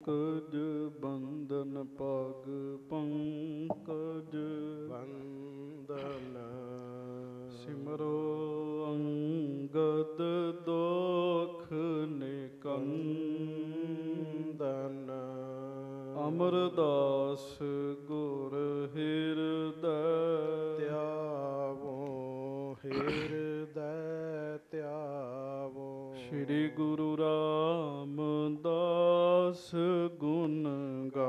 ਪੰਕਜ ਬੰਦਨ ਪਗ ਪੰਕਜ ਵੰਦਨ ਸਿਮਰੋ ਅੰਗਦ ਦੋਖ ਨਿਕੰਦਨ। ਅਮਰਦਾਸ ਗੁਰ ਹਿਰਦੈ। ਧਿਆਵੋ ਹਿਰਦੈ ਧਿਆਵੋ ਸ੍ਰੀ ਗੁਰੂ ਰਾਮਦਾਸ ਗੁਣ ਗਾਵੋ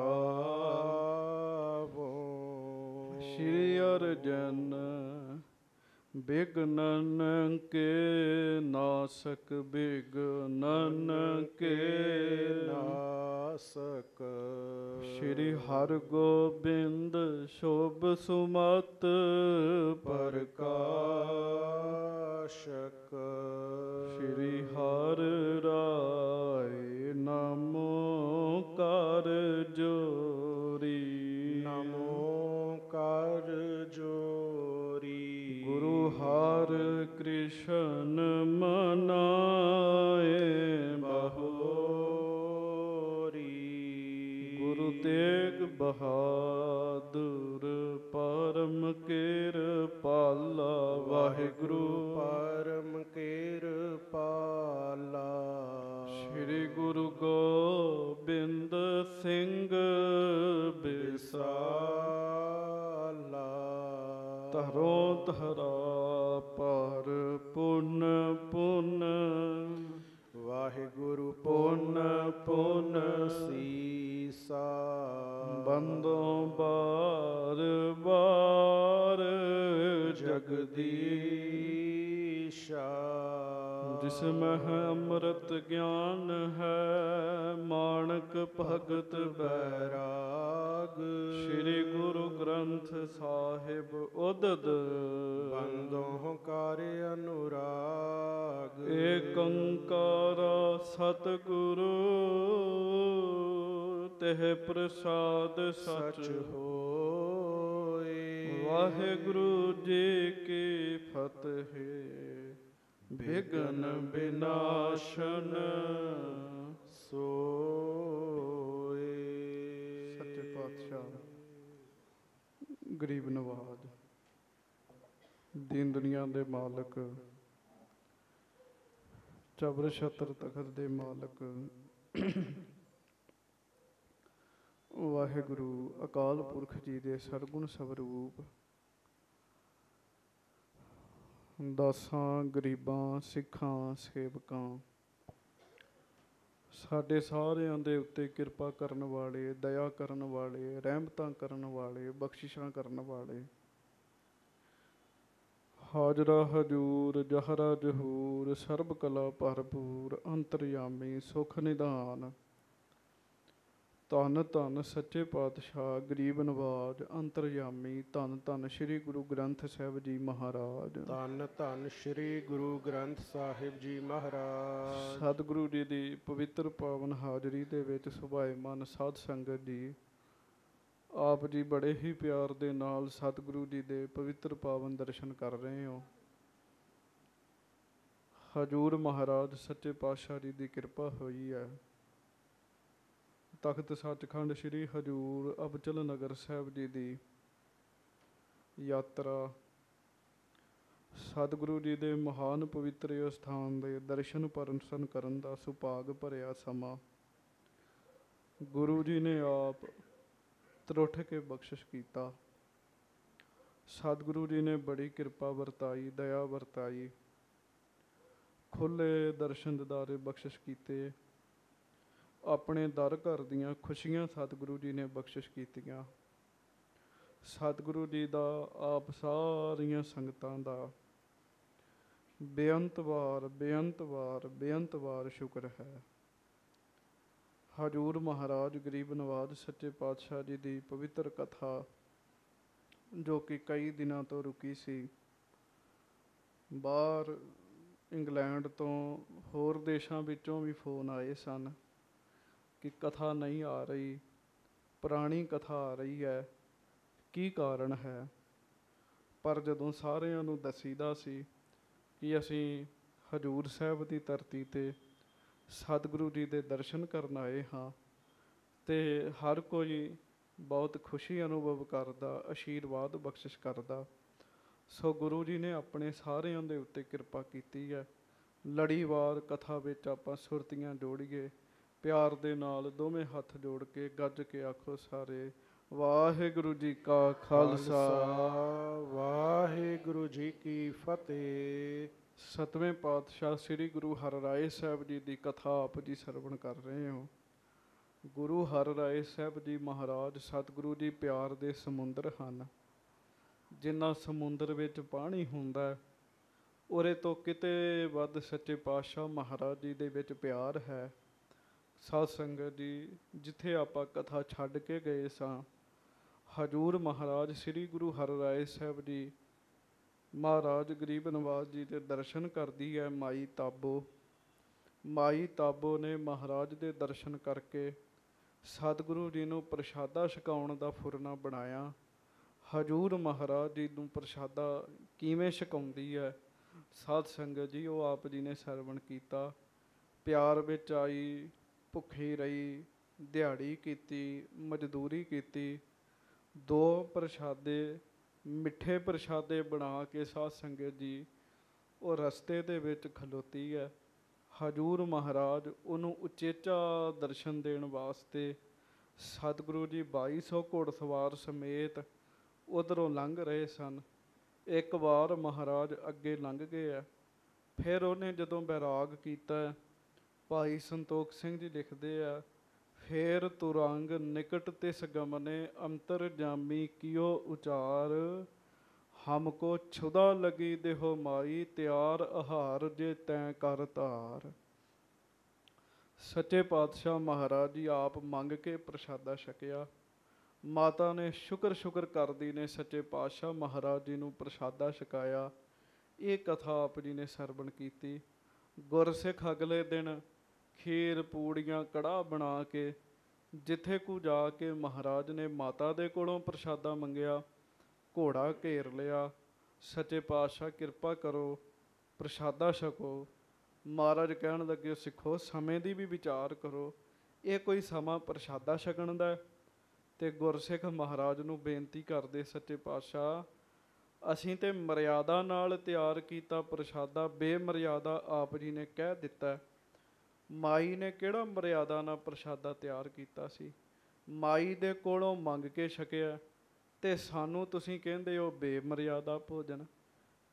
ਗਾਵੋ। ਸ੍ਰੀ ਅਰਜਨ ਬਿਗਨਨ ਕੇ ਨਾਸਕ ਬਿਗਨਨ ਕੇ ਨਾਸਕ। ਸ੍ਰੀ ਹਰਿ ਗੋਬਿੰਦ ਸ਼ੋਭ ਸੁਮਤ ਪ੍ਰਕਾਸ਼ਕ। ਸ੍ਰੀ ਹਰਿ ਰਾਏ ਨਮੋ ਕਰ ਜੋਰੀ ਕ੍ਰਿਸ਼ਨ ਮਨਾਏ ਬਹੋਰੀ। ਗੁਰੂ ਤੇਗ ਬਹਾਦਰ ਪਰਮ ਕਿਰਪਾਲਾ ਵਾਹਿਗੁਰੂ। ਪਰਮ ਕਿਰਪਾਲਾ। ਸ੍ਰੀ ਗੁਰੂ ਗੋਬਿੰਦ ਸਿੰਘ ਬਿਸਾ ਸਾਲਾ ਧਰੋ ਧਰਾ ਬੰਦੋਂ ਬਾਰ ਬਾਰ ਜਗਦੀਸ਼। ਜਿਸ ਮਹ ਅੰਮ੍ਰਿਤ ਗਿਆਨ ਹੈ ਮਾਣਕ ਭਗਤ ਬੈਰਾ ਬੈਰਾਗ। ਸ੍ਰੀ ਗੁਰੂ ਗ੍ਰੰਥ ਸਾਹਿਬ ਉਦਦ। ਬੰਦੋਂ ਕਰ ਅਨੁਰਾਗ। ਏਕ ਓੰਕਾਰ ਸਤਿਗੁਰੂ ਤਹ ਪ੍ਰਸਾਦ ਸਚ ਹੋਏ। ਵਾਹਿਗੁਰੂ ਜੀ ਕੀ ਫਤਿਹ। ਬਿਗਨ ਬਿਨਾਸ਼ਨ ਸੋਏ। ਸੱਚੇ ਪਾਤਸ਼ਾਹ ਗਰੀਬ ਨਵਾਜ ਦੀਨ ਦੁਨੀਆ ਦੇ ਮਾਲਕ ਚਬਰ ਛਤਰ ਤਖਤ ਦੇ ਮਾਲਕ ਵਾਹਿਗੁਰੂ, ਅਕਾਲ ਪੁਰਖ ਜੀ ਦੇ ਸਰਗੁਣ ਸਵਰੂਪ ਦਾਸਾਂ, ਗਰੀਬਾਂ, ਸਿੱਖਾਂ, ਸੇਵਕਾਂ, ਸਾਡੇ ਸਾਰਿਆਂ ਦੇ ਉੱਤੇ ਕਿਰਪਾ ਕਰਨ ਵਾਲੇ, ਦਇਆ ਕਰਨ ਵਾਲੇ, ਰਹਿਮਤਾਂ ਕਰਨ ਵਾਲੇ, ਬਖਸ਼ਿਸ਼ਾਂ ਕਰਨ ਵਾਲੇ। ਹਾਜ਼ਰਾ ਹਜੂਰ, ਜਹਰਾ ਜਹੂਰ, ਸਰਬ ਕਲਾ ਭਰਪੂਰ, ਅੰਤਰਯਾਮੀ, ਸੁਖ ਨਿਧਾਨ ਧੰਨ ਧੰਨ ਸੱਚੇ ਪਾਤਸ਼ਾਹ ਗਰੀਬ ਨਵਾਜ ਅੰਤਰਯਾਮੀ ਧੰਨ ਧੰਨ ਸ੍ਰੀ ਗੁਰੂ ਗ੍ਰੰਥ ਸਾਹਿਬ ਜੀ ਮਹਾਰਾਜ। ਧੰਨ ਧੰਨ ਸ੍ਰੀ ਗੁਰੂ ਗ੍ਰੰਥ ਸਾਹਿਬ ਜੀ ਮਹਾਰਾਜ। ਸਤਿਗੁਰੂ ਜੀ ਦੀ ਪਵਿੱਤਰ ਪਾਵਨ ਹਾਜ਼ਰੀ ਦੇ ਵਿੱਚ ਸੁਭਾਏਮਨ ਸਾਧ ਸੰਗਤ ਜੀ ਆਪ ਜੀ ਬੜੇ ਹੀ ਪਿਆਰ ਦੇ ਨਾਲ ਸਤਿਗੁਰੂ ਜੀ ਦੇ ਪਵਿੱਤਰ ਪਾਵਨ ਦਰਸ਼ਨ ਕਰ ਰਹੇ ਹੋ। ਹਜੂਰ ਮਹਾਰਾਜ ਸੱਚੇ ਪਾਤਸ਼ਾਹ ਜੀ ਦੀ ਕਿਰਪਾ ਹੋਈ ਹੈ। ਤਖਤ ਸੱਚਖੰਡ ਸ੍ਰੀ ਹਜੂਰ ਅਬਚਲ ਨਗਰ ਸਾਹਿਬ ਜੀ ਦੀ ਯਾਤਰਾ। ਸਤਿਗੁਰੂ ਜੀ ਦੇ ਮਹਾਨ ਪਵਿੱਤਰ ਸਥਾਨ ਦੇ ਦਰਸ਼ਨ ਪਰਸ਼ਨ ਕਰਨ ਦਾ ਸੁਭਾਗ ਭਰਿਆ ਸਮਾਂ। ਗੁਰੂ ਜੀ ਨੇ ਆਪ ਤਰੁੱਠ ਕੇ ਬਖਸ਼ਿਸ਼ ਕੀਤਾ। ਸਤਿਗੁਰੂ ਜੀ ਨੇ ਬੜੀ ਕਿਰਪਾ ਵਰਤਾਈ, ਦਇਆ ਵਰਤਾਈ। ਖੁੱਲੇ ਦਰਸ਼ਨ ਦਿਦਾਰੇ ਬਖਸ਼ਿਸ਼ ਕੀਤੇ। ਆਪਣੇ ਦਰ ਘਰ ਦੀਆਂ ਖੁਸ਼ੀਆਂ ਸਤਿਗੁਰੂ ਜੀ ਨੇ ਬਖਸ਼ਿਸ਼ ਕੀਤੀਆਂ। ਸਤਿਗੁਰੂ ਜੀ ਦਾ ਆਪ ਸਾਰੀਆਂ ਸੰਗਤਾਂ ਦਾ ਬੇਅੰਤ ਵਾਰ ਬੇਅੰਤ ਵਾਰ ਬੇਅੰਤ ਵਾਰ ਸ਼ੁਕਰ ਹੈ। ਹਜੂਰ ਮਹਾਰਾਜ ਗਰੀਬ ਨਵਾਜ ਸੱਚੇ ਪਾਤਸ਼ਾਹ ਜੀ ਦੀ ਪਵਿੱਤਰ ਕਥਾ, ਜੋ ਕਿ ਕਈ ਦਿਨਾਂ ਤੋਂ ਰੁਕੀ ਸੀ, ਬਾਹਰ ਇੰਗਲੈਂਡ ਤੋਂ ਹੋਰ ਦੇਸ਼ਾਂ ਵਿੱਚੋਂ ਵੀ ਫੋਨ ਆਏ ਸਨ। ਕਿ ਕਥਾ ਨਹੀਂ ਆ ਰਹੀ, ਪੁਰਾਣੀ ਕਥਾ ਆ ਰਹੀ ਹੈ, ਕੀ ਕਾਰਨ ਹੈ? ਪਰ ਜਦੋਂ ਸਾਰਿਆਂ ਨੂੰ ਦੱਸੀਦਾ ਸੀ ਕਿ ਅਸੀਂ ਹਜੂਰ ਸਾਹਿਬ ਦੀ ਧਰਤੀ ਤੇ ਸਤਿਗੁਰੂ ਜੀ ਦੇ ਦਰਸ਼ਨ ਕਰਨ ਆਏ ਹਾਂ ਤੇ ਹਰ ਕੋਈ ਬਹੁਤ ਖੁਸ਼ੀ ਅਨੁਭਵ ਕਰਦਾ ਆਸ਼ੀਰਵਾਦ ਬਖਸ਼ਿਸ਼ ਕਰਦਾ, ਸੋ ਗੁਰੂ ਜੀ ਨੇ ਆਪਣੇ ਸਾਰਿਆਂ ਦੇ ਉੱਤੇ ਕਿਰਪਾ ਕੀਤੀ ਹੈ। ਲੜੀਵਾਰ ਕਥਾ ਵਿੱਚ ਆਪਾਂ ਸੁਰਤੀਆਂ ਜੋੜੀਏ ਪਿਆਰ ਦੇ ਨਾਲ ਦੋਵੇਂ ਹੱਥ ਜੋੜ ਕੇ ਗੱਜ ਕੇ ਆਖੋ ਸਾਰੇ ਵਾਹਿਗੁਰੂ ਜੀ ਕਾ ਖਾਲਸਾ। ਵਾਹਿਗੁਰੂ ਜੀ ਕੀ ਫਤਿਹ। ਸਤਵੇਂ ਪਾਤਸ਼ਾਹ ਸ੍ਰੀ ਗੁਰੂ ਹਰਿਰਾਏ ਸਾਹਿਬ ਜੀ ਦੀ ਕਥਾ ਆਪ ਜੀ ਸਰਵਣ ਕਰ ਰਹੇ ਹੋ। ਗੁਰੂ ਹਰਿਰਾਏ ਸਾਹਿਬ ਜੀ ਮਹਾਰਾਜ ਸਤਿਗੁਰੂ ਜੀ ਪਿਆਰ ਦੇ ਸਮੁੰਦਰ ਹਨ। ਜਿੰਨਾ ਸਮੁੰਦਰ ਵਿੱਚ ਪਾਣੀ ਹੁੰਦਾ ਉਰੇ ਤੋਂ ਕਿਤੇ ਵੱਧ ਸੱਚੇ ਪਾਤਸ਼ਾਹ ਮਹਾਰਾਜ ਜੀ ਦੇ ਵਿੱਚ ਪਿਆਰ ਹੈ। ਸਾਧ ਸੰਗਤ ਜੀ, ਜਿੱਥੇ ਆਪਾਂ ਕਥਾ ਛੱਡ ਕੇ ਗਏ ਸਾਂ, ਹਜੂਰ ਮਹਾਰਾਜ ਸ੍ਰੀ ਗੁਰੂ ਹਰਿਰਾਏ ਸਾਹਿਬ ਜੀ, ਮਹਾਰਾਜ ਗਰੀਬ ਨਵਾਜ ਜੀ ਦੇ ਦਰਸ਼ਨ ਕਰਦੀ ਹੈ ਮਾਈ ਤਾਬੋ। ਮਾਈ ਤਾਬੋ ਨੇ ਮਹਾਰਾਜ ਦੇ ਦਰਸ਼ਨ ਕਰਕੇ ਸਤਿਗੁਰੂ ਜੀ ਨੂੰ ਪ੍ਰਸ਼ਾਦਾ ਛਕਾਉਣ ਦਾ ਫੁਰਨਾ ਬਣਾਇਆ। ਹਜੂਰ ਮਹਾਰਾਜ ਜੀ ਨੂੰ ਪ੍ਰਸ਼ਾਦਾ ਕਿਵੇਂ ਛਕਾਉਂਦੀ ਹੈ ਸਾਧ ਸੰਗਤ ਜੀ, ਉਹ ਆਪ ਜੀ ਨੇ ਸਰਵਣ ਕੀਤਾ। ਪਿਆਰ ਵਿੱਚ ਆਈ ਭੁੱਖੀ ਰਹੀ, ਦਿਹਾੜੀ ਕੀਤੀ, ਮਜ਼ਦੂਰੀ ਕੀਤੀ, ਦੋ ਪ੍ਰਸ਼ਾਦੇ, ਮਿੱਠੇ ਪ੍ਰਸ਼ਾਦੇ ਬਣਾ ਕੇ ਸਾਧ ਸੰਗਤ ਜੀ, ਉਹ ਰਸਤੇ ਦੇ ਵਿੱਚ ਖਲੋਤੀ ਹੈ। ਹਜੂਰ ਮਹਾਰਾਜ ਉਹਨੂੰ ਉਚੇਚਾ ਦਰਸ਼ਨ ਦੇਣ ਵਾਸਤੇ ਸਤਿਗੁਰੂ ਜੀ 2200 ਘੋੜਸਵਾਰ ਸਮੇਤ ਉਧਰੋਂ ਲੰਘ ਰਹੇ ਸਨ। ਇੱਕ ਵਾਰ ਮਹਾਰਾਜ ਅੱਗੇ ਲੰਘ ਗਏ ਆ ਫਿਰ ਉਹਨੇ ਜਦੋਂ ਬੈਰਾਗ ਕੀਤਾ ਭਾਈ ਸੰਤੋਖ ਸਿੰਘ ਜੀ ਲਿਖਦੇ ਆ, ਫੇਰ ਤੁਰੰਗ ਨਿਕਟ ਤੇ ਗਮਨੇ ਅੰਤਰ ਜਾਮੀ ਕਿਉ ਉਚਾਰ। ਹਮਕੋ ਛੁਦਾ ਲਗੀ ਦੇਹੋ ਮਾਈ, ਤਿਆਰ ਆਹਾਰ ਜੇ ਤੈਂ ਕਰ ਧਾਰ। ਸੱਚੇ ਪਾਤਸ਼ਾਹ ਮਹਾਰਾਜ ਜੀ ਆਪ ਮੰਗ ਕੇ ਪ੍ਰਸ਼ਾਦਾ ਛਕਿਆ। ਮਾਤਾ ਨੇ ਸ਼ੁਕਰ ਸ਼ੁਕਰ ਕਰਦੀ ਨੇ ਸੱਚੇ ਪਾਤਸ਼ਾਹ ਮਹਾਰਾਜ ਜੀ ਨੂੰ ਪ੍ਰਸ਼ਾਦਾ ਛਕਾਇਆ। ਇਹ ਕਥਾ ਆਪ ਜੀ ਨੇ ਸਰਵਣ ਕੀਤੀ। ਗੁਰਸਿੱਖ ਅਗਲੇ ਦਿਨ ਖੀਰ ਪੂੜੀਆਂ ਕੜਾਹ ਬਣਾ ਕੇ ਜਿੱਥੇ ਕੁ ਜਾ ਕੇ ਮਹਾਰਾਜ ਨੇ ਮਾਤਾ ਦੇ ਕੋਲੋਂ ਪ੍ਰਸ਼ਾਦਾ ਮੰਗਿਆ, ਘੋੜਾ ਘੇਰ ਲਿਆ, ਸੱਚੇ ਪਾਤਸ਼ਾਹ ਕਿਰਪਾ ਕਰੋ, ਪ੍ਰਸ਼ਾਦਾ ਛਕੋ। ਮਹਾਰਾਜ ਕਹਿਣ ਲੱਗੇ, ਸਿੱਖੋ, ਸਮੇਂ ਦੀ ਵੀ ਵਿਚਾਰ ਕਰੋ। ਇਹ ਕੋਈ ਸਮਾਂ ਪ੍ਰਸ਼ਾਦਾ ਛਕਣ ਦਾ ਹੈ? ਤੇ ਗੁਰਸਿੱਖ ਮਹਾਰਾਜ ਨੂੰ ਬੇਨਤੀ ਕਰਦੇ, ਸੱਚੇ ਪਾਤਸ਼ਾਹ, ਅਸੀਂ ਤੇ ਮਰਿਆਦਾ ਨਾਲ ਤਿਆਰ ਕੀਤਾ ਪ੍ਰਸ਼ਾਦਾ, ਬੇਮਰਿਆਦਾ ਆਪ ਜੀ ਨੇ ਕਹਿ ਦਿੱਤਾ। ਮਾਈ ਨੇ ਕਿਹੜਾ ਮਰਿਆਦਾ ਨਾਲ ਪ੍ਰਸ਼ਾਦਾ ਤਿਆਰ ਕੀਤਾ ਸੀ? ਮਾਈ ਦੇ ਕੋਲੋਂ ਮੰਗ ਕੇ ਛਕਿਆ ਤੇ ਸਾਨੂੰ ਤੁਸੀਂ ਕਹਿੰਦੇ ਹੋ ਬੇਮਰਿਆਦਾ ਭੋਜਨ।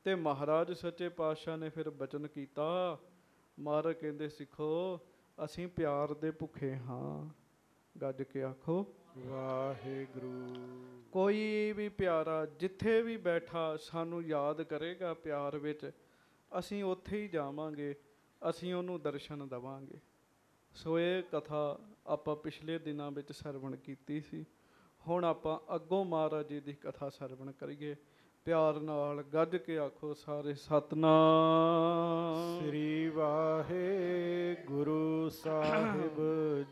ਤੇ ਮਹਾਰਾਜ ਸੱਚੇ ਪਾਤਸ਼ਾਹ ਨੇ ਫਿਰ ਬਚਨ ਕੀਤਾ ਮਹਾਰਾਜ ਕਹਿੰਦੇ ਸਿੱਖੋ ਅਸੀਂ ਪਿਆਰ ਦੇ ਭੁੱਖੇ ਹਾਂ। ਗੱਜ ਕੇ ਆਖੋ ਵਾਹਿਗੁਰੂ। ਕੋਈ ਵੀ ਪਿਆਰਾ ਜਿੱਥੇ ਵੀ ਬੈਠਾ ਸਾਨੂੰ ਯਾਦ ਕਰੇਗਾ ਪਿਆਰ ਵਿੱਚ ਅਸੀਂ ਉੱਥੇ ਹੀ ਜਾਵਾਂਗੇ। ਅਸੀਂ ਉਹਨੂੰ ਦਰਸ਼ਨ ਦਵਾਂਗੇ। ਸੋ ਇਹ ਕਥਾ ਆਪਾਂ ਪਿਛਲੇ ਦਿਨਾਂ ਵਿੱਚ ਸਰਵਣ ਕੀਤੀ ਸੀ। ਹੁਣ ਆਪਾਂ ਅੱਗੋਂ ਮਹਾਰਾਜ ਜੀ ਦੀ ਕਥਾ ਸਰਵਣ ਕਰੀਏ। ਪਿਆਰ ਨਾਲ ਗੱਜ ਕੇ ਆਖੋ ਸਾਰੇ ਸਤਨਾਮ। ਸ੍ਰੀ ਵਾਹਿਗੁਰੂ ਸਾਹਿਬ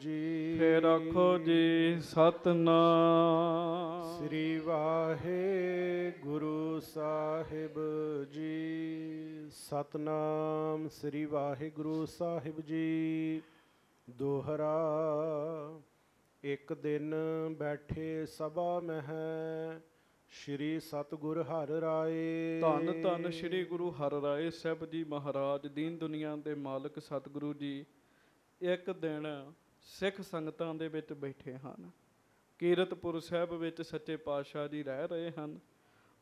ਜੀ। ਫੇਰ ਆਖੋ ਜੀ ਸਤਨਾਮ। ਸ੍ਰੀ ਵਾਹਿਗੁਰੂ ਸਾਹਿਬ ਜੀ। ਸਤਨਾਮ ਸ੍ਰੀ ਵਾਹਿਗੁਰੂ ਸਾਹਿਬ ਜੀ। ਦੋਹਰਾ ਇੱਕ ਦਿਨ ਬੈਠੇ ਸਭਾ ਮਹਿ ਸ਼੍ਰੀ ਸਤਿਗੁਰ ਹਰਿ ਰਾਏ। ਧੰਨ ਧੰਨ ਸ੍ਰੀ ਗੁਰੂ ਹਰਿਰਾਏ ਸਾਹਿਬ ਜੀ ਮਹਾਰਾਜ ਦੀਨ ਦੁਨੀਆ ਦੇ ਮਾਲਕ ਸਤਿਗੁਰੂ ਜੀ। ਇੱਕ ਦਿਨ ਸਿੱਖ ਸੰਗਤਾਂ ਦੇ ਵਿੱਚ ਬੈਠੇ ਹਨ। ਕੀਰਤਪੁਰ ਸਾਹਿਬ ਵਿੱਚ ਸੱਚੇ ਪਾਤਸ਼ਾਹ ਜੀ ਰਹਿ ਰਹੇ ਹਨ।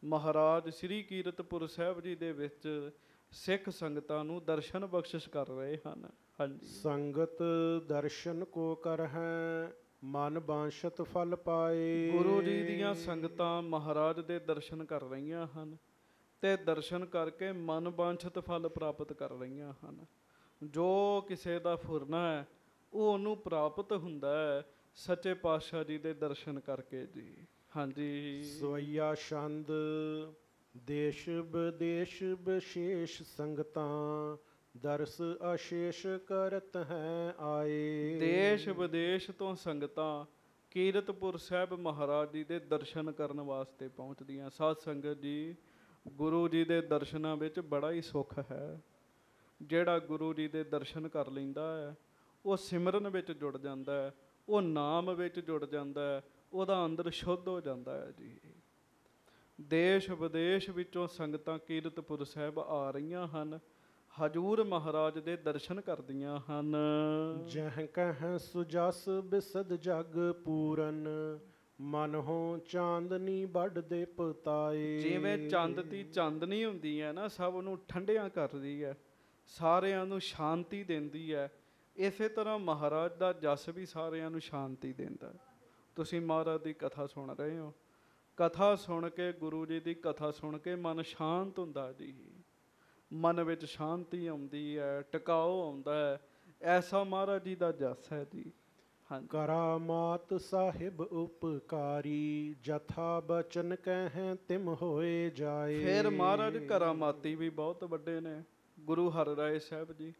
ਮਹਾਰਾਜ ਸ੍ਰੀ ਕੀਰਤਪੁਰ ਸਾਹਿਬ ਜੀ ਦੇ ਵਿੱਚ ਸਿੱਖ ਸੰਗਤਾਂ ਨੂੰ ਦਰਸ਼ਨ ਬਖਸ਼ਿਸ਼ ਕਰ ਰਹੇ ਹਨ। ਹਾਂਜੀ। ਸੰਗਤ ਦਰਸ਼ਨ ਕੋ ਕਰਹਿ ਮਨ ਬਾਂਸ਼ਤ ਫਲ ਪਾਏ। ਗੁਰੂ ਜੀ ਦੀਆਂ ਸੰਗਤਾਂ ਮਹਾਰਾਜ ਦੇ ਦਰਸ਼ਨ ਕਰ ਰਹੀਆਂ ਹਨ ਤੇ ਦਰਸ਼ਨ ਕਰਕੇ ਮਨ ਵਾਂਛਿਤ ਫਲ ਪ੍ਰਾਪਤ ਕਰ ਰਹੀਆਂ ਹਨ। ਜੋ ਕਿਸੇ ਦਾ ਫੁਰਨਾ ਹੈ ਉਹ ਉਹਨੂੰ ਪ੍ਰਾਪਤ ਹੁੰਦਾ ਹੈ ਸੱਚੇ ਪਾਤਸ਼ਾਹ ਜੀ ਦੇ ਦਰਸ਼ਨ ਕਰਕੇ ਜੀ। ਹਾਂਜੀ। ਸਵਈਆ ਛੰਦ ਦੇਸ਼ ਵਿਦੇਸ਼ ਵਿਸ਼ੇਸ਼ ਸੰਗਤਾਂ ਦਰਸ ਅਸ਼ੇਸ਼ ਕਰਤ ਹੈ ਆਏ। ਦੇਸ਼ ਵਿਦੇਸ਼ ਤੋਂ ਸੰਗਤਾਂ ਕੀਰਤਪੁਰ ਸਾਹਿਬ ਮਹਾਰਾਜ ਜੀ ਦੇ ਦਰਸ਼ਨ ਕਰਨ ਵਾਸਤੇ ਪਹੁੰਚਦੀਆਂ। ਸਾਧ ਸੰਗਤ ਜੀ, ਗੁਰੂ ਜੀ ਦੇ ਦਰਸ਼ਨਾਂ ਵਿੱਚ ਬੜਾ ਹੀ ਸੁੱਖ ਹੈ। ਜਿਹੜਾ ਗੁਰੂ ਜੀ ਦੇ ਦਰਸ਼ਨ ਕਰ ਲੈਂਦਾ ਹੈ, ਉਹ ਸਿਮਰਨ ਵਿੱਚ ਜੁੜ ਜਾਂਦਾ ਹੈ, ਉਹ ਨਾਮ ਵਿੱਚ ਜੁੜ ਜਾਂਦਾ ਹੈ, ਉਹਦਾ ਅੰਦਰ ਸ਼ੁੱਧ ਹੋ ਜਾਂਦਾ ਹੈ ਜੀ। ਦੇਸ਼ ਵਿਦੇਸ਼ ਵਿੱਚੋਂ ਸੰਗਤਾਂ ਕੀਰਤਪੁਰ ਸਾਹਿਬ ਆ ਰਹੀਆਂ ਹਨ। ਹਜੂਰ ਮਹਾਰਾਜ ਦੇ ਦਰਸ਼ਨ ਕਰਦੀਆਂ ਹਨ। ਜਹ ਕਹਿ ਸੁਜਸ ਬਿਸਦ ਜਗ ਪੂਰਨ ਮਨ ਹੋ ਚਾਂਦਨੀ ਵੱਡਦੇ ਪਤਾਏ। ਜਿਵੇਂ ਚੰਦ ਦੀ ਚਾਂਦਨੀ ਹੁੰਦੀ ਹੈ ਨਾ ਸਭ ਨੂੰ ਠੰਡਿਆਂ ਕਰਦੀ ਹੈ ਸਾਰਿਆਂ ਨੂੰ ਸ਼ਾਂਤੀ ਦਿੰਦੀ ਹੈ। ਇਸੇ ਤਰ੍ਹਾਂ ਮਹਾਰਾਜ ਦਾ ਜਸ ਵੀ ਸਾਰਿਆਂ ਨੂੰ ਸ਼ਾਂਤੀ ਦਿੰਦਾ। ਤੁਸੀਂ ਮਹਾਰਾਜ ਦੀ ਕਥਾ ਸੁਣ ਰਹੇ ਹੋ। ਕਥਾ ਸੁਣ ਕੇ ਗੁਰੂ ਜੀ ਦੀ ਕਥਾ ਸੁਣ ਕੇ ਮਨ ਸ਼ਾਂਤ ਹੁੰਦਾ ਜੀ। ਮਨ ਵਿੱਚ ਸ਼ਾਂਤੀ ਆਉਂਦੀ ਹੈ ਟਿਕਾਓ ਆਉਂਦਾ ਹੈ ਐਸਾ ਮਹਾਰਾਜ ਜੀ ਦਾ ਜਸ ਹੈ ਜੀ। ਕਰਾਮਾਤ ਸਾਹਿਬ ਉਪਕਾਰੀ ਜਥਾ ਬਚਨ ਕਹਿ ਤਿਮ ਹੋਏ ਜਾਏ। ਫਿਰ ਮਹਾਰਾਜ ਕਰਾਮਾਤੀ ਵੀ ਬਹੁਤ ਵੱਡੇ ਨੇ ਗੁਰੂ ਹਰਿਰਾਏ ਸਾਹਿਬ ਜੀ।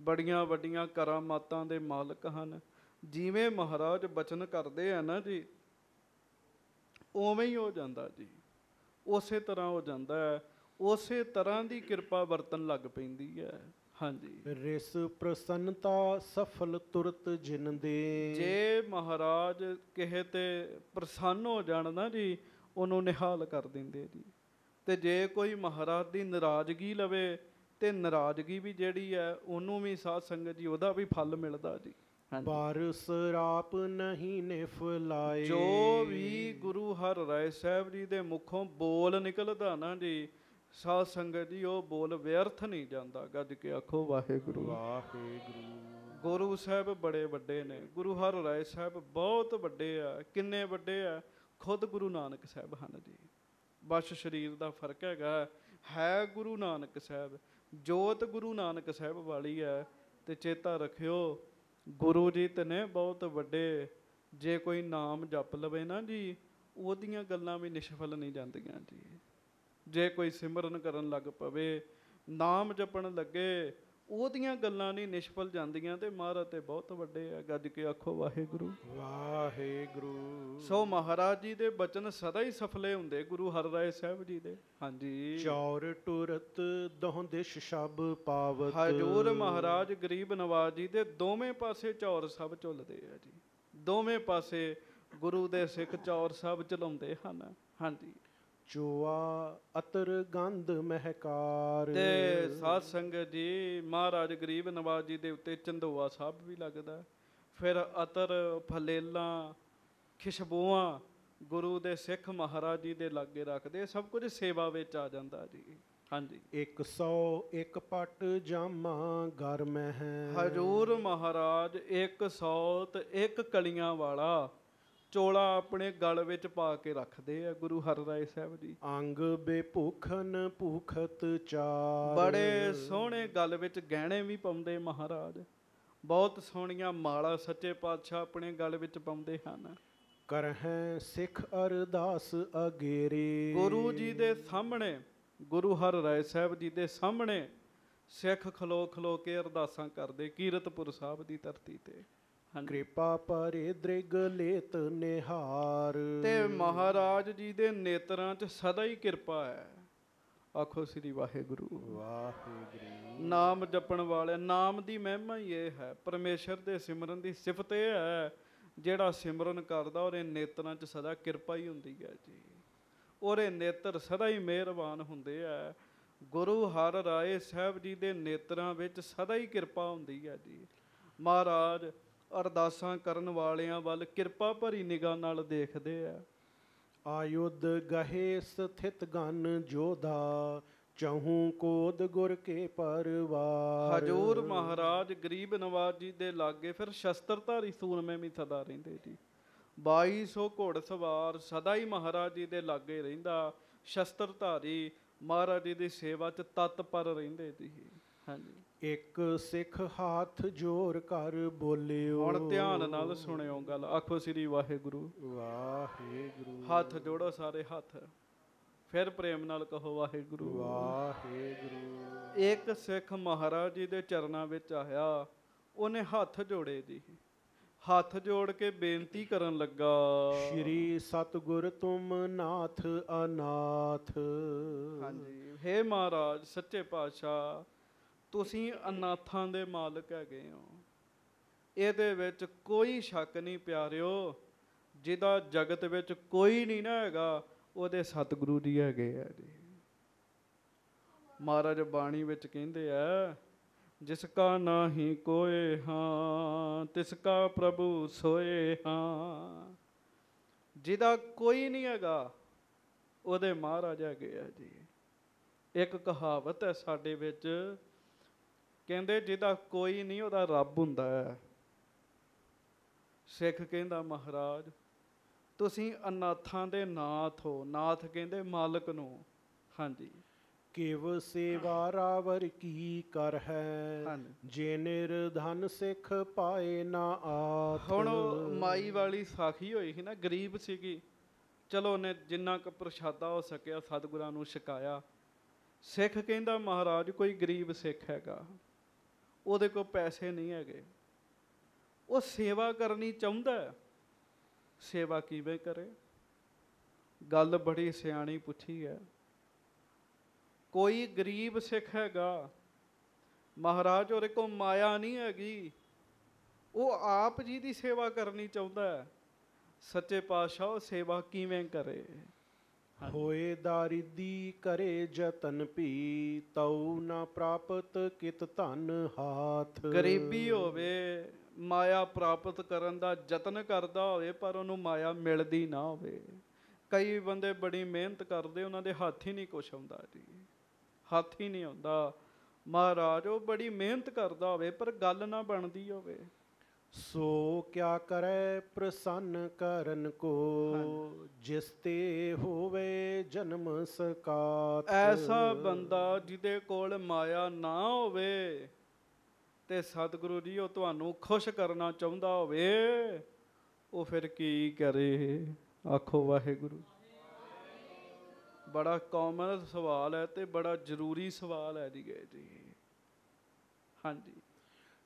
ਬੜੀਆਂ ਵੱਡੀਆਂ ਕਰਾਮਾਤਾਂ ਦੇ ਮਾਲਕ ਹਨ। ਜਿਵੇਂ ਮਹਾਰਾਜ ਬਚਨ ਕਰਦੇ ਆ ਨਾ ਜੀ ਉਵੇਂ ਹੀ ਹੋ ਜਾਂਦਾ ਜੀ। ਉਸੇ ਤਰ੍ਹਾਂ ਹੋ ਜਾਂਦਾ ਹੈ। ਉਸੇ ਤਰ੍ਹਾਂ ਦੀ ਕਿਰਪਾ ਵਰਤਨ ਲੱਗ ਪੈਂਦੀ ਹੈ। ਹਾਂਜੀ। ਰਿਸ ਪ੍ਰਸੰਨਤਾ ਸਫਲ ਤੁਰਤ ਜਿਨ ਦੇ। ਜੇ ਮਹਾਰਾਜ ਕਿਸੇ ਤੇ ਪ੍ਰਸੰਨ ਹੋ ਜਾਣ ਨਾ ਜੀ ਉਹਨੂੰ ਨਿਹਾਲ ਕਰ ਦਿੰਦੇ ਜੀ। ਤੇ ਜੇ ਕੋਈ ਮਹਾਰਾਜ ਦੀ ਨਾਰਾਜ਼ਗੀ ਲਵੇ ਤੇ ਨਾਰਾਜ਼ਗੀ ਵੀ ਜਿਹੜੀ ਹੈ ਉਹਨੂੰ ਵੀ ਸਾਧ ਸੰਗਤ ਜੀ ਉਹਦਾ ਵੀ ਫਲ ਮਿਲਦਾ ਜੀ। ਹਾਂਜੀ। ਪਰ ਸਰਾਪ ਨਹੀਂ ਨਿਫਲਾਏ ਜੋ ਵੀ ਗੁਰੂ ਹਰਿ ਰਾਏ ਸਾਹਿਬ ਜੀ ਦੇ ਮੁਖੋਂ ਬੋਲ ਨਿਕਲਦਾ ਨਾ ਜੀ ਸਾਧ ਸੰਗਤ ਜੀ ਉਹ ਬੋਲ ਵਿਅਰਥ ਨਹੀਂ ਜਾਂਦਾ ਗੱਜ ਕੇ ਆਖੋ ਵਾਹਿਗੁਰੂ। ਵਾਹਿਗੁਰੂ। ਗੁਰੂ ਸਾਹਿਬ ਬੜੇ ਵੱਡੇ ਨੇ ਗੁਰੂ ਹਰਿ ਰਾਏ ਸਾਹਿਬ ਬਹੁਤ ਵੱਡੇ ਆ ਕਿੰਨੇ ਵੱਡੇ ਆ? ਖੁਦ ਗੁਰੂ ਨਾਨਕ ਸਾਹਿਬ ਹਨ ਜੀ। ਬਸ ਸਰੀਰ ਦਾ ਫ਼ਰਕ ਹੈਗਾ ਹੈ ਗੁਰੂ ਨਾਨਕ ਸਾਹਿਬ ਜੋਤ ਗੁਰੂ ਨਾਨਕ ਸਾਹਿਬ ਵਾਲੀ ਹੈ ਤੇ ਚੇਤਾ ਰੱਖਿਓ ਗੁਰੂ ਜੀ ਤੇ ਨੇ ਬਹੁਤ ਵੱਡੇ ਜੇ ਕੋਈ ਨਾਮ ਜਪ ਲਵੇ ਨਾ ਜੀ ਉਹਦੀਆਂ ਗੱਲਾਂ ਵੀ ਨਿਸ਼ਫਲ ਨਹੀਂ ਜਾਂਦੀਆਂ ਜੀ। ਜੇ ਕੋਈ ਸਿਮਰਨ ਕਰਨ ਲੱਗ ਪਵੇ ਨਾਮ ਜਪਣ ਲੱਗੇ ਉਹਦੀਆਂ ਗੱਲਾਂ ਨਹੀਂ ਨਿਸ਼ਫਲ ਜਾਂਦੀਆਂ ਤੇ ਮਹਾਰਾਜ ਤੇ ਬਹੁਤ ਵੱਡੇ ਆ। ਗੱਜ ਕੇ ਆਖੋ ਵਾਹਿਗੁਰੂ। ਵਾਹਿਗੁਰੂ। ਸੋ ਮਹਾਰਾਜ ਜੀ ਦੇ ਬਚਨ ਸਦਾ ਹੀ ਸਫਲੇ ਹੁੰਦੇ ਗੁਰੂ ਹਰਿਰਾਏ ਸਾਹਿਬ ਜੀ ਦੇ। ਹਾਂਜੀ। ਚੌਰ ਟੁਰਤ ਦੋਹ ਦਿਸ਼ ਸ਼ਬ ਪਾਵਤ। ਹਜੂਰ ਮਹਾਰਾਜ ਗਰੀਬ ਨਵਾਜ ਜੀ ਦੇ ਦੋਵੇਂ ਪਾਸੇ ਚੌਰ ਸਭ ਝੁੱਲਦੇ ਆ ਜੀ। ਦੋਵੇਂ ਪਾਸੇ ਗੁਰੂ ਦੇ ਸਿੱਖ ਚੌਰ ਸਭ ਚਲਾਉਂਦੇ ਹਨ। ਹਾਂਜੀ। ਚੋਆ ਅਤਰ ਗੰਧ ਮਹਿਕਾਰ। ਤੇ ਸਾਧ ਸੰਗਤ ਜੀ ਮਹਾਰਾਜ ਗਰੀਬ ਨਵਾਜ ਜੀ ਦੇ ਉੱਤੇ ਚੰਦੋਆ ਸਾਹਿਬ ਵੀ ਲੱਗਦਾ। ਫਿਰ ਅਤਰ ਫਲੇਲਾਂ ਖੁਸ਼ਬੂਆਂ ਗੁਰੂ ਦੇ ਸਿੱਖ ਮਹਾਰਾਜ ਜੀ ਦੇ ਲਾਗੇ ਰੱਖਦੇ ਸਭ ਕੁਝ ਸੇਵਾ ਵਿੱਚ ਆ ਜਾਂਦਾ ਜੀ। ਹਾਂਜੀ। 101 ਪਟ ਜਾਮਾ ਗਰ ਮਹਿ। ਹਜੂਰ ਮਹਾਰਾਜ 100 ਤੇ ਇੱਕ ਕਲੀਆਂ ਵਾਲਾ ਚੋਲਾ ਆਪਣੇ ਗਲ ਵਿੱਚ ਪਾ ਕੇ ਰੱਖਦੇ ਆ ਗੁਰੂ ਹਰਿਰਾਏ ਸਾਹਿਬ ਜੀ। ਅੰਗ ਬੇਭੂਖਨ ਭੂਖਤ ਚਾਰ। ਬੜੇ ਸੋਹਣੇ ਗਲ ਵਿੱਚ ਗਹਿਣੇ ਵੀ ਪਾਉਂਦੇ ਮਹਾਰਾਜ। ਬਹੁਤ ਸੋਹਣੀਆਂ ਮਾਲਾ ਸੱਚੇ ਪਾਤਸ਼ਾਹ ਆਪਣੇ ਗਲ ਵਿੱਚ ਪਾਉਂਦੇ ਹਨ। ਕਰਹਿ ਸਿੱਖ ਅਰਦਾਸ ਅਗੇਰੇ। ਗੁਰੂ ਜੀ ਦੇ ਸਾਹਮਣੇ ਗੁਰੂ ਹਰਿਰਾਏ ਸਾਹਿਬ ਜੀ ਦੇ ਸਾਹਮਣੇ ਸਿੱਖ ਖਲੋ ਖਲੋ ਕੇ ਅਰਦਾਸਾਂ ਕਰਦੇ ਕੀਰਤਪੁਰ ਸਾਹਿਬ ਦੀ ਧਰਤੀ ਤੇ। ਕਿਰਪਾ ਪਰੇ ਦ੍ਰਿਗ ਲੇਤ ਨਿਹਾਰ। ਤੇ ਮਹਾਰਾਜ ਜੀ ਦੇ ਨੇਤਰਾਂ 'ਚ ਸਦਾ ਹੀ ਕਿਰਪਾ ਹੈ। ਆਖੋ ਸ੍ਰੀ ਵਾਹਿਗੁਰੂ। ਵਾਹਿਗੁਰੂ। ਨਾਮ ਜਪਣ ਵਾਲੇ ਨਾਮ ਦੀ ਮਹਿਮਾ ਹੀ ਇਹ ਹੈ। ਪਰਮੇਸ਼ਰ ਦੇ ਸਿਮਰਨ ਦੀ ਸਿਫਤ ਇਹ ਹੈ ਜਿਹੜਾ ਸਿਮਰਨ ਕਰਦਾ ਉਹਦੇ ਨੇਤਰਾਂ 'ਚ ਸਦਾ ਕਿਰਪਾ ਹੀ ਹੁੰਦੀ ਹੈ ਜੀ। ਉਹਦੇ ਨੇਤਰ ਸਦਾ ਹੀ ਮਿਹਰਬਾਨ ਹੁੰਦੇ ਆ। ਗੁਰੂ ਹਰਿ ਰਾਏ ਸਾਹਿਬ ਜੀ ਦੇ ਨੇਤਰਾਂ ਵਿੱਚ ਸਦਾ ਹੀ ਕਿਰਪਾ ਹੁੰਦੀ ਹੈ ਜੀ। ਮਹਾਰਾਜ ਅਰਦਾਸਾਂ ਕਰਨ ਵਾਲਿਆਂ ਵੱਲ ਕਿਰਪਾ ਭਰੀ ਨਿਗਾਹ ਨਾਲ ਦੇਖਦੇ ਆ। ਆਯੁਧ ਗਹੇ ਸਥਿਤ ਗਨ ਜੋਧਾ ਚਹੂ ਕੋਦ ਗੁਰ ਕੇ ਪਰਵਾਰ। ਹਜੂਰ ਮਹਾਰਾਜ ਗਰੀਬ ਨਵਾਜ ਜੀ ਦੇ ਲਾਗੇ ਫਿਰ ਸ਼ਸਤਰਧਾਰੀ ਸੂਰਮੇ ਵੀ ਸਦਾ ਰਹਿੰਦੇ ਜੀ। 2200 ਘੋੜਸਵਾਰ ਸਦਾ ਹੀ ਮਹਾਰਾਜ ਜੀ ਦੇ ਲਾਗੇ ਰਹਿੰਦਾ। ਸ਼ਸਤਰਧਾਰੀ ਮਹਾਰਾਜ ਜੀ ਦੀ ਸੇਵਾ 'ਚ ਤਤਪਰ ਰਹਿੰਦੇ ਜੀ। ਹਾਂਜੀ। ਇੱਕ ਸਿੱਖ ਹੱਥ ਜੋੜ ਕਰ ਬੋਲਿਓ। ਹੁਣ ਧਿਆਨ ਨਾਲ ਸੁਣਿਓ ਗੱਲ। ਆਖੋ ਸ੍ਰੀ ਵਾਹਿਗੁਰੂ। ਵਾਹਿਗੁਰੂ। ਹੱਥ ਜੋੜੋ ਸਾਰੇ ਹੱਥ। ਫਿਰ ਪ੍ਰੇਮ ਨਾਲ ਕਹੋ ਵਾਹਿਗੁਰੂ। ਵਾਹਿਗੁਰੂ। ਇੱਕ ਸਿੱਖ ਮਹਾਰਾਜ ਜੀ ਦੇ ਚਰਨਾਂ ਵਿੱਚ ਆਇਆ ਉਹਨੇ ਹੱਥ ਜੋੜੇ ਜੀ। ਹੱਥ ਜੋੜ ਕੇ ਬੇਨਤੀ ਕਰਨ ਲੱਗਾ। ਸ਼੍ਰੀ ਸਤਗੁਰ ਤੁਮ ਨਾਥ ਅਨਾਥ। ਹਾਂਜੀ। ਹੇ ਮਹਾਰਾਜ ਸੱਚੇ ਪਾਤਸ਼ਾਹ ਤੁਸੀਂ ਅਨਾਥਾਂ ਦੇ ਮਾਲਕ ਹੈਗੇ ਹੋ। ਇਹਦੇ ਵਿੱਚ ਕੋਈ ਸ਼ੱਕ ਨਹੀਂ ਪਿਆਰਿਓ, ਜਿਹਦਾ ਜਗਤ ਵਿੱਚ ਕੋਈ ਨਹੀਂ ਨਾ ਹੈਗਾ, ਉਹਦੇ ਸਤਿਗੁਰੂ ਜੀ ਹੈਗੇ ਆ ਜੀ। ਮਹਾਰਾਜ ਬਾਣੀ ਵਿੱਚ ਕਹਿੰਦੇ ਆ, ਜਿਸ ਕਾ ਨਾਹੀ ਕੋਏ ਹਾਂ, ਤਿਸ ਕਾ ਪ੍ਰਭੂ ਸੋਏ ਹਾਂ। ਜਿਹਦਾ ਕੋਈ ਨਹੀਂ ਹੈਗਾ, ਉਹਦੇ ਮਹਾਰਾਜ ਹੈਗੇ ਆ ਜੀ। ਇੱਕ ਕਹਾਵਤ ਹੈ ਸਾਡੇ ਵਿੱਚ ਕਹਿੰਦੇ ਜਿਹਦਾ ਕੋਈ ਨਹੀਂ ਉਹਦਾ ਰੱਬ ਹੁੰਦਾ ਹੈ। ਸਿੱਖ ਕਹਿੰਦਾ ਮਹਾਰਾਜ ਤੁਸੀਂ ਅਨਾਥਾਂ ਦੇ ਨਾਥ ਹੋ। ਨਾਥ ਕਹਿੰਦੇ ਮਾਲਕ ਨੂੰ। ਹਾਂਜੀ। ਕਿਵ ਸੇਵਾ ਰਾਵਰ ਕੀ ਕਰ ਹੈ? ਜੇ ਨਿਰਧਨ ਸਿੱਖ ਪਾਏ ਨਾ ਆਤ। ਹੁਣ ਮਾਈ ਵਾਲੀ ਸਾਖੀ ਹੋਈ ਸੀ ਨਾ ਗਰੀਬ ਸੀਗੀ। ਚਲੋ ਉਹਨੇ ਜਿੰਨਾ ਕੁ ਪ੍ਰਸ਼ਾਦਾ ਹੋ ਸਕਿਆ ਸਤਿਗੁਰਾਂ ਨੂੰ ਛਕਾਇਆ। ਸਿੱਖ ਕਹਿੰਦਾ ਮਹਾਰਾਜ ਕੋਈ ਗਰੀਬ ਸਿੱਖ ਹੈਗਾ। ਉਹਦੇ ਕੋਲ ਪੈਸੇ ਨਹੀਂ ਹੈਗੇ। ਉਹ ਸੇਵਾ ਕਰਨੀ ਚਾਹੁੰਦਾ ਸੇਵਾ ਕਿਵੇਂ ਕਰੇ? ਗੱਲ ਬੜੀ ਸਿਆਣੀ ਪੁੱਛੀ ਹੈ। ਕੋਈ ਗਰੀਬ ਸਿੱਖ ਹੈਗਾ, ਮਹਾਰਾਜ ਉਹਦੇ ਕੋਲ ਮਾਇਆ ਨਹੀਂ ਹੈਗੀ, ਉਹ ਆਪ ਜੀ ਦੀ ਸੇਵਾ ਕਰਨੀ ਚਾਹੁੰਦਾ ਹੈ। ਸੱਚੇ ਪਾਤਸ਼ਾਹ ਉਹ ਸੇਵਾ ਕਿਵੇਂ ਕਰੇ? ਹੋਏ ਦਾਰਿਦੀ ਕਰੇ ਜਤਨ ਭੀ ਤਉ ਨਾ ਪ੍ਰਾਪਤ ਕਿਤ ਧਨ ਹਾਥ। ਗਰੀਬੀ ਹੋਵੇ ਮਾਇਆ ਪ੍ਰਾਪਤ ਕਰਨ ਦਾ ਯਤਨ ਕਰਦਾ ਹੋਵੇ ਪਰ ਉਹਨੂੰ ਮਾਇਆ ਮਿਲਦੀ ਨਾ ਹੋਵੇ। ਕਈ ਬੰਦੇ ਬੜੀ ਮਿਹਨਤ ਕਰਦੇ ਉਹਨਾਂ ਦੇ ਹੱਥ ਹੀ ਨਹੀਂ ਕੁਛ ਆਉਂਦਾ ਜੀ। ਹੱਥ ਹੀ ਨਹੀਂ ਆਉਂਦਾ। ਮਹਾਰਾਜ ਉਹ ਬੜੀ ਮਿਹਨਤ ਕਰਦਾ ਹੋਵੇ ਪਰ ਗੱਲ ਨਾ ਬਣਦੀ ਹੋਵੇ। ਸੋ ਕਿਆ ਕਰੈ ਪ੍ਰਸੰਨ ਕਰਨ ਕੋ ਜਿਸ ਤੇ ਹੋਵੇ ਜਨਮ ਸਕਾਤ। ਐਸਾ ਬੰਦਾ ਜਿਹਦੇ ਕੋਲ ਮਾਇਆ ਨਾ ਹੋਵੇ ਤੇ ਸਤਿਗੁਰੂ ਜੀ ਉਹ ਤੁਹਾਨੂੰ ਖੁਸ਼ ਕਰਨਾ ਚਾਹੁੰਦਾ ਹੋਵੇ ਉਹ ਫਿਰ ਕੀ ਕਰੇ? ਆਖੋ ਵਾਹਿਗੁਰੂ। ਬੜਾ ਕਾਮਨ ਸਵਾਲ ਹੈ ਤੇ ਬੜਾ ਜ਼ਰੂਰੀ ਸਵਾਲ ਹੈ ਜੀ ਗਏ ਜੀ। ਹਾਂਜੀ।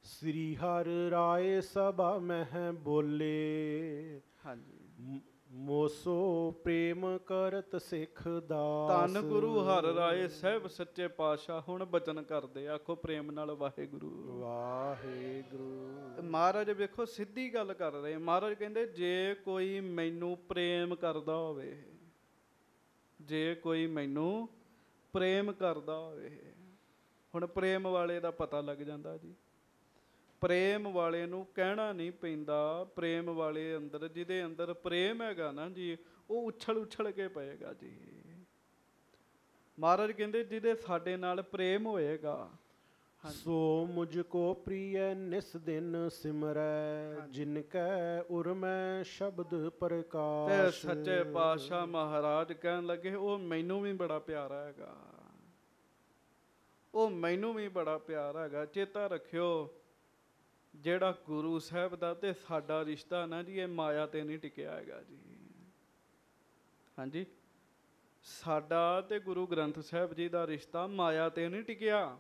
ਸ੍ਰੀ ਹਰ ਰਾਏ ਸਭਾ ਮਹਿ ਬੋਲੇ। ਹਾਂਜੀ। ਮੋਸੋ ਪ੍ਰੇਮ ਕਰਤ ਸਿੱਖ ਦਾਸ। ਧੰਨ ਗੁਰੂ ਹਰ ਰਾਏ ਸਾਹਿਬ ਸੱਚੇ ਪਾਤਸ਼ਾਹ ਹੁਣ ਬਚਨ ਕਰਦੇ ਆਖੋ ਪ੍ਰੇਮ ਨਾਲ ਵਾਹਿਗੁਰੂ। ਵਾਹਿਗੁਰੂ। ਮਹਾਰਾਜ ਵੇਖੋ ਸਿੱਧੀ ਗੱਲ ਕਰ ਰਹੇ। ਮਹਾਰਾਜ ਕਹਿੰਦੇ ਜੇ ਕੋਈ ਮੈਨੂੰ ਪ੍ਰੇਮ ਕਰਦਾ ਹੋਵੇ ਜੇ ਕੋਈ ਮੈਨੂੰ ਪ੍ਰੇਮ ਕਰਦਾ ਹੋਵੇ ਹੁਣ ਪ੍ਰੇਮ ਵਾਲੇ ਦਾ ਪਤਾ ਲੱਗ ਜਾਂਦਾ ਜੀ। ਪ੍ਰੇਮ ਵਾਲੇ ਨੂੰ ਕਹਿਣਾ ਨਹੀਂ ਪੈਂਦਾ। ਪ੍ਰੇਮ ਵਾਲੇ ਅੰਦਰ ਜਿਹਦੇ ਅੰਦਰ ਪ੍ਰੇਮ ਹੈਗਾ ਨਾ ਜੀ ਉਹ ਉਛਲ ਉਛਲ ਕੇ ਪਏਗਾ ਜੀ। ਮਹਾਰਾਜ ਕਹਿੰਦੇ ਜਿਹਦੇ ਸਾਡੇ ਨਾਲ ਪ੍ਰੇਮ ਹੋਏਗਾ। ਸੋ ਮੁਝ ਕੋ ਪ੍ਰਿਯ ਨਿਸ ਦਿਨ ਸਿਮਰੈ ਜਿਨ ਕੈ ਉਰਮੈ ਸ਼ਬਦ ਤੇ ਪ੍ਰਕਾਸ਼ ਸੱਚੇ ਪਾਤਸ਼ਾਹ ਮਹਾਰਾਜ ਕਹਿਣ ਲੱਗੇ ਉਹ ਮੈਨੂੰ ਵੀ ਬੜਾ ਪਿਆਰਾ ਹੈਗਾ। ਉਹ ਮੈਨੂੰ ਵੀ ਬੜਾ ਪਿਆਰਾ ਹੈਗਾ। ਚੇਤਾ ਰੱਖਿਓ ਜਿਹੜਾ ਗੁਰੂ ਸਾਹਿਬ ਦਾ ਤੇ ਸਾਡਾ ਰਿਸ਼ਤਾ ਨਾ ਜੀ, ਇਹ ਮਾਇਆ ਤੇ ਨਹੀਂ ਟਿਕਿਆ ਹੈਗਾ ਜੀ। ਹਾਂਜੀ? ਸਾਡਾ ਤੇ ਗੁਰੂ ਗ੍ਰੰਥ ਸਾਹਿਬ ਜੀ ਦਾ ਰਿਸ਼ਤਾ ਮਾਇਆ ਤੇ ਨਹੀਂ ਟਿਕਿਆ।